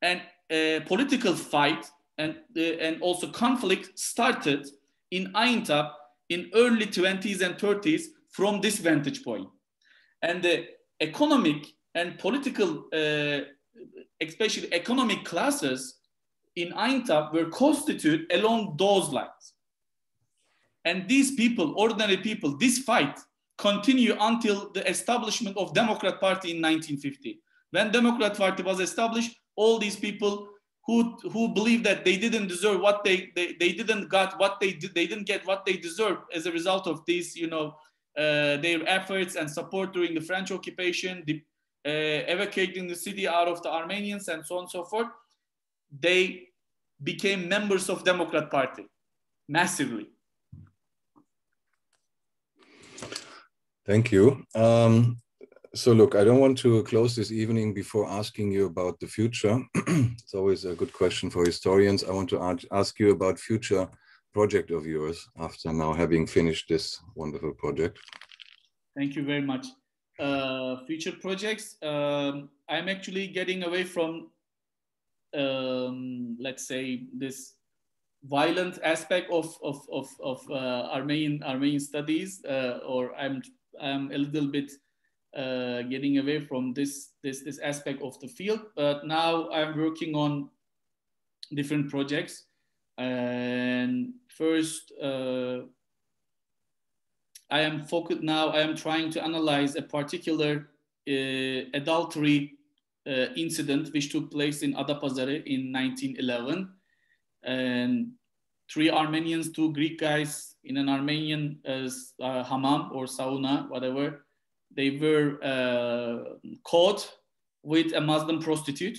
and uh, political fight and, uh, and also conflict started in Aintab in early 20s and 30s from this vantage point. And the economic and political, uh, especially economic classes in Aintab were constituted along those lines. And these people, ordinary people, this fight continue until the establishment of Democrat Party in 1950. When Democrat Party was established, all these people who, who believed that they didn't deserve what they, they, they didn't got what they did, they didn't get what they deserve as a result of these, you know, uh, their efforts and support during the French occupation, the, uh, evacuating the city out of the Armenians and so on and so forth, they became members of Democrat Party massively. Thank you. Um, so look, I don't want to close this evening before asking you about the future. it's always a good question for historians. I want to ask you about future project of yours after now having finished this wonderful project. Thank you very much. Uh, future projects, um, I'm actually getting away from, um, let's say, this violent aspect of, of, of, of uh, Armenian, Armenian studies, uh, or I'm I'm a little bit uh, getting away from this, this, this aspect of the field. But now I'm working on different projects. And first, uh, I am focused now, I am trying to analyze a particular uh, adultery uh, incident which took place in Adapazarı in 1911. And three Armenians, two Greek guys in an Armenian uh, hammam or sauna, whatever. They were uh, caught with a Muslim prostitute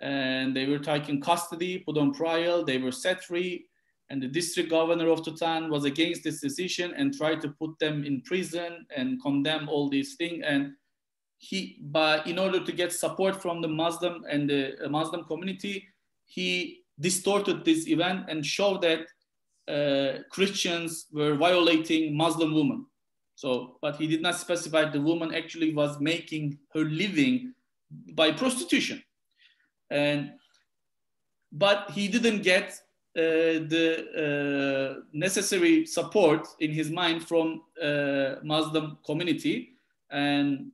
and they were taken custody, put on trial, they were set free. And the district governor of Tutan was against this decision and tried to put them in prison and condemn all these things. And he, but in order to get support from the Muslim and the Muslim community, he distorted this event and showed that uh, Christians were violating Muslim women. So, but he did not specify the woman actually was making her living by prostitution. And, but he didn't get uh, the uh, necessary support in his mind from uh, Muslim community. And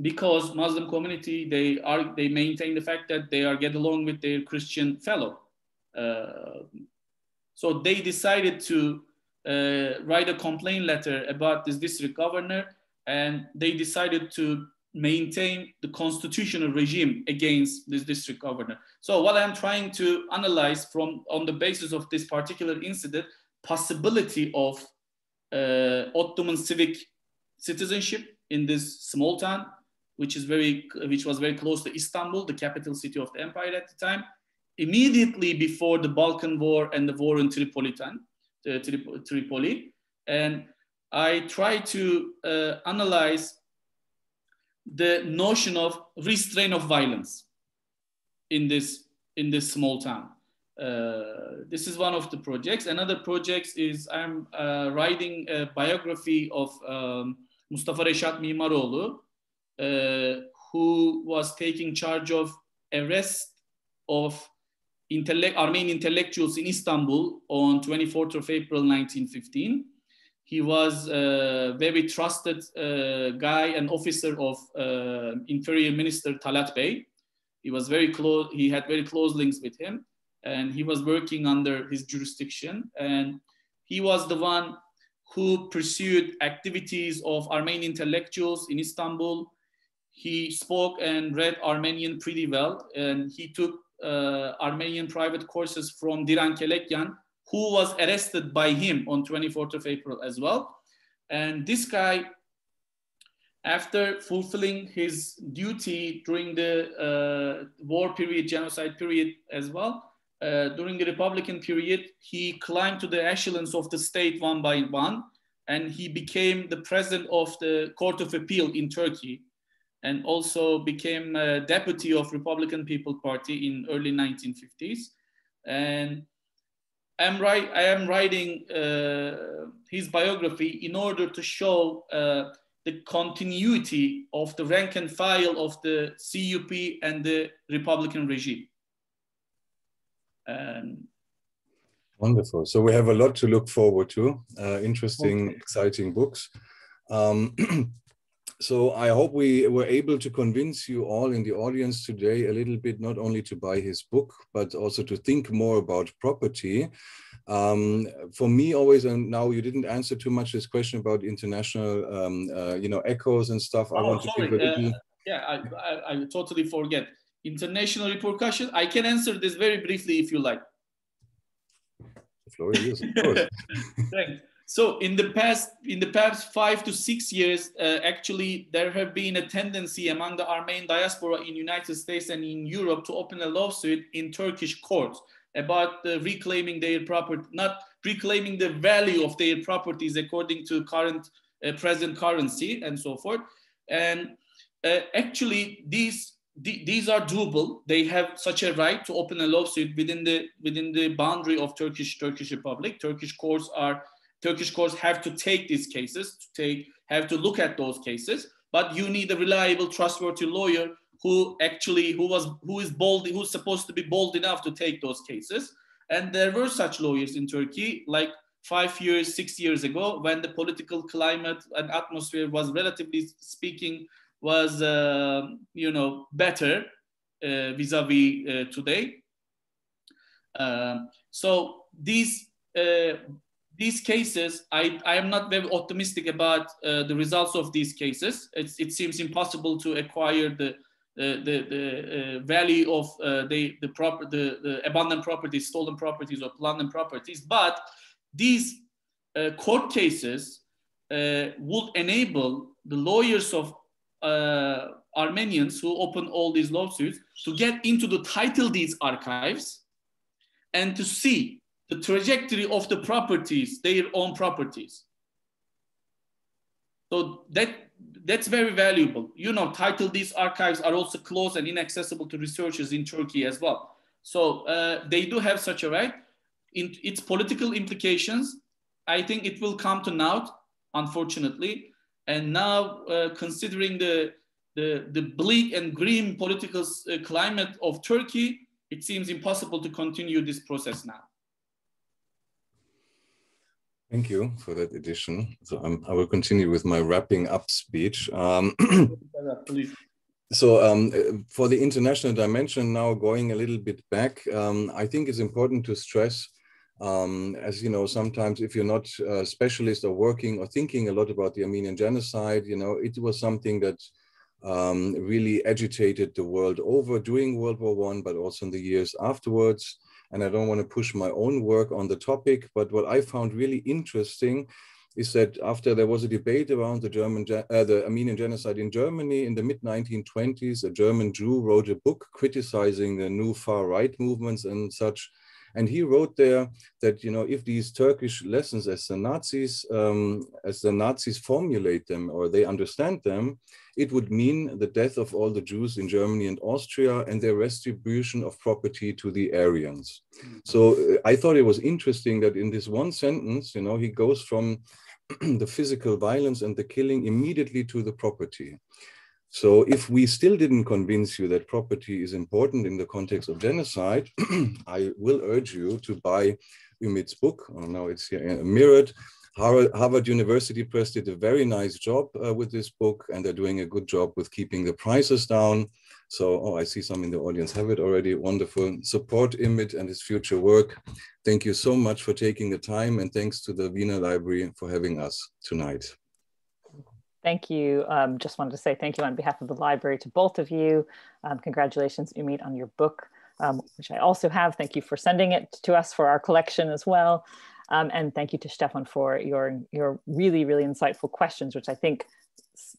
because Muslim community, they are they maintain the fact that they are get along with their Christian fellow. Uh, so they decided to uh, write a complaint letter about this district governor, and they decided to maintain the constitutional regime against this district governor. So what I'm trying to analyze from on the basis of this particular incident, possibility of uh, Ottoman civic citizenship in this small town, which is very, which was very close to Istanbul, the capital city of the empire at the time, immediately before the Balkan War and the war in Tripolitan, uh, Tripoli. And I try to uh, analyze the notion of restraint of violence in this in this small town. Uh, this is one of the projects. Another project is I'm uh, writing a biography of um, Mustafa Reshat Mimaroğlu, uh, who was taking charge of arrest of intellect, Armenian intellectuals in Istanbul on 24th of April 1915. He was a very trusted uh, guy and officer of uh, Minister Talat Bey. He was very close, he had very close links with him and he was working under his jurisdiction. And he was the one who pursued activities of Armenian intellectuals in Istanbul. He spoke and read Armenian pretty well, and he took uh, Armenian private courses from Diran Kelekyan, who was arrested by him on 24th of April as well. And this guy, after fulfilling his duty during the uh, war period, genocide period as well, uh, during the Republican period, he climbed to the echelons of the state one by one, and he became the president of the Court of Appeal in Turkey, and also became a deputy of Republican People Party in early 1950s. And I'm right, I am writing uh, his biography in order to show uh, the continuity of the rank and file of the CUP and the Republican regime. Um, Wonderful. So we have a lot to look forward to. Uh, interesting, okay. exciting books. Um, so I hope we were able to convince you all in the audience today a little bit, not only to buy his book, but also to think more about property. Um, for me, always, and now you didn't answer too much this question about international, um, uh, you know, echoes and stuff. Oh, I want sorry. to give a. Uh, yeah, I, I, I totally forget international repercussions. I can answer this very briefly if you like. The floor is yours, of course. Thanks. So in the past, in the past five to six years, uh, actually, there have been a tendency among the Armenian diaspora in United States and in Europe to open a lawsuit in Turkish courts about uh, reclaiming their property, not reclaiming the value of their properties according to current uh, present currency and so forth. And uh, actually, these these are doable. They have such a right to open a lawsuit within the within the boundary of Turkish Turkish Republic. Turkish courts are Turkish courts have to take these cases, to take have to look at those cases. But you need a reliable, trustworthy lawyer who actually who was who is bold, who's supposed to be bold enough to take those cases. And there were such lawyers in Turkey, like five years, six years ago, when the political climate and atmosphere was relatively speaking was, uh, you know, better uh, vis-a-vis uh, today. Um, so these these cases, I, I am not very optimistic about uh, the results of these cases. It's, it seems impossible to acquire the the, the, the uh, value of uh, the, the, proper, the, the abandoned properties, stolen properties, or plundered properties. But these uh, court cases uh, would enable the lawyers of uh, Armenians who open all these lawsuits to get into the title deeds archives and to see the trajectory of the properties, their own properties. So that that's very valuable. You know, title these archives are also closed and inaccessible to researchers in Turkey as well. So uh, they do have such a right. In its political implications, I think it will come to naught, unfortunately. And now, uh, considering the, the, the bleak and grim political uh, climate of Turkey, it seems impossible to continue this process now. Thank you for that addition. So um, I will continue with my wrapping up speech. Um, so um, for the international dimension now going a little bit back, um, I think it's important to stress, um, as you know, sometimes if you're not a specialist or working or thinking a lot about the Armenian genocide, you know, it was something that um, really agitated the world over during World War One, but also in the years afterwards and I don't want to push my own work on the topic, but what I found really interesting is that after there was a debate around the German, uh, the Armenian genocide in Germany in the mid 1920s, a German Jew wrote a book criticizing the new far right movements and such. And he wrote there that you know if these Turkish lessons, as the Nazis um, as the Nazis formulate them or they understand them, it would mean the death of all the Jews in Germany and Austria and their restitution of property to the Aryans. So uh, I thought it was interesting that in this one sentence, you know, he goes from the physical violence and the killing immediately to the property. So if we still didn't convince you that property is important in the context of genocide, I will urge you to buy Ümit's book. Oh, now it's here uh, mirrored. Harvard University Press did a very nice job uh, with this book, and they're doing a good job with keeping the prices down. So, oh, I see some in the audience have it already. Wonderful. Support Ümit and his future work. Thank you so much for taking the time, and thanks to the Wiener Library for having us tonight. Thank you. Um, just wanted to say thank you on behalf of the library to both of you. Um, congratulations, Ümit, on your book, um, which I also have. Thank you for sending it to us for our collection as well. Um, and thank you to Stefan for your, your really, really insightful questions, which I think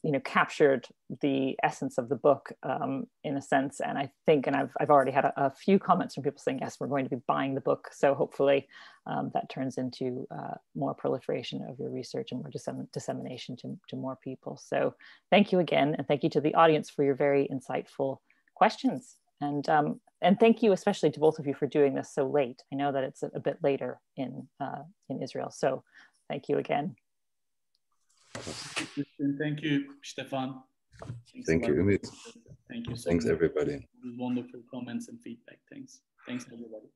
you know captured the essence of the book um, in a sense. And i think and i've, I've already had a, a, few comments from people saying yes we're going to be buying the book. So hopefully um, that turns into uh, more proliferation of your research and more dissemin dissemination to, to more people. So thank you again and thank you to the audience for your very insightful questions. And um, and thank you especially to both of you for doing this so late. I know that it's a, a bit later in uh, in israel. So thank you again Thank you, Stefan. Thanks Thank you, Ümit. Thank you so Thanks, much. everybody. Wonderful comments and feedback. Thanks. Thanks, everybody.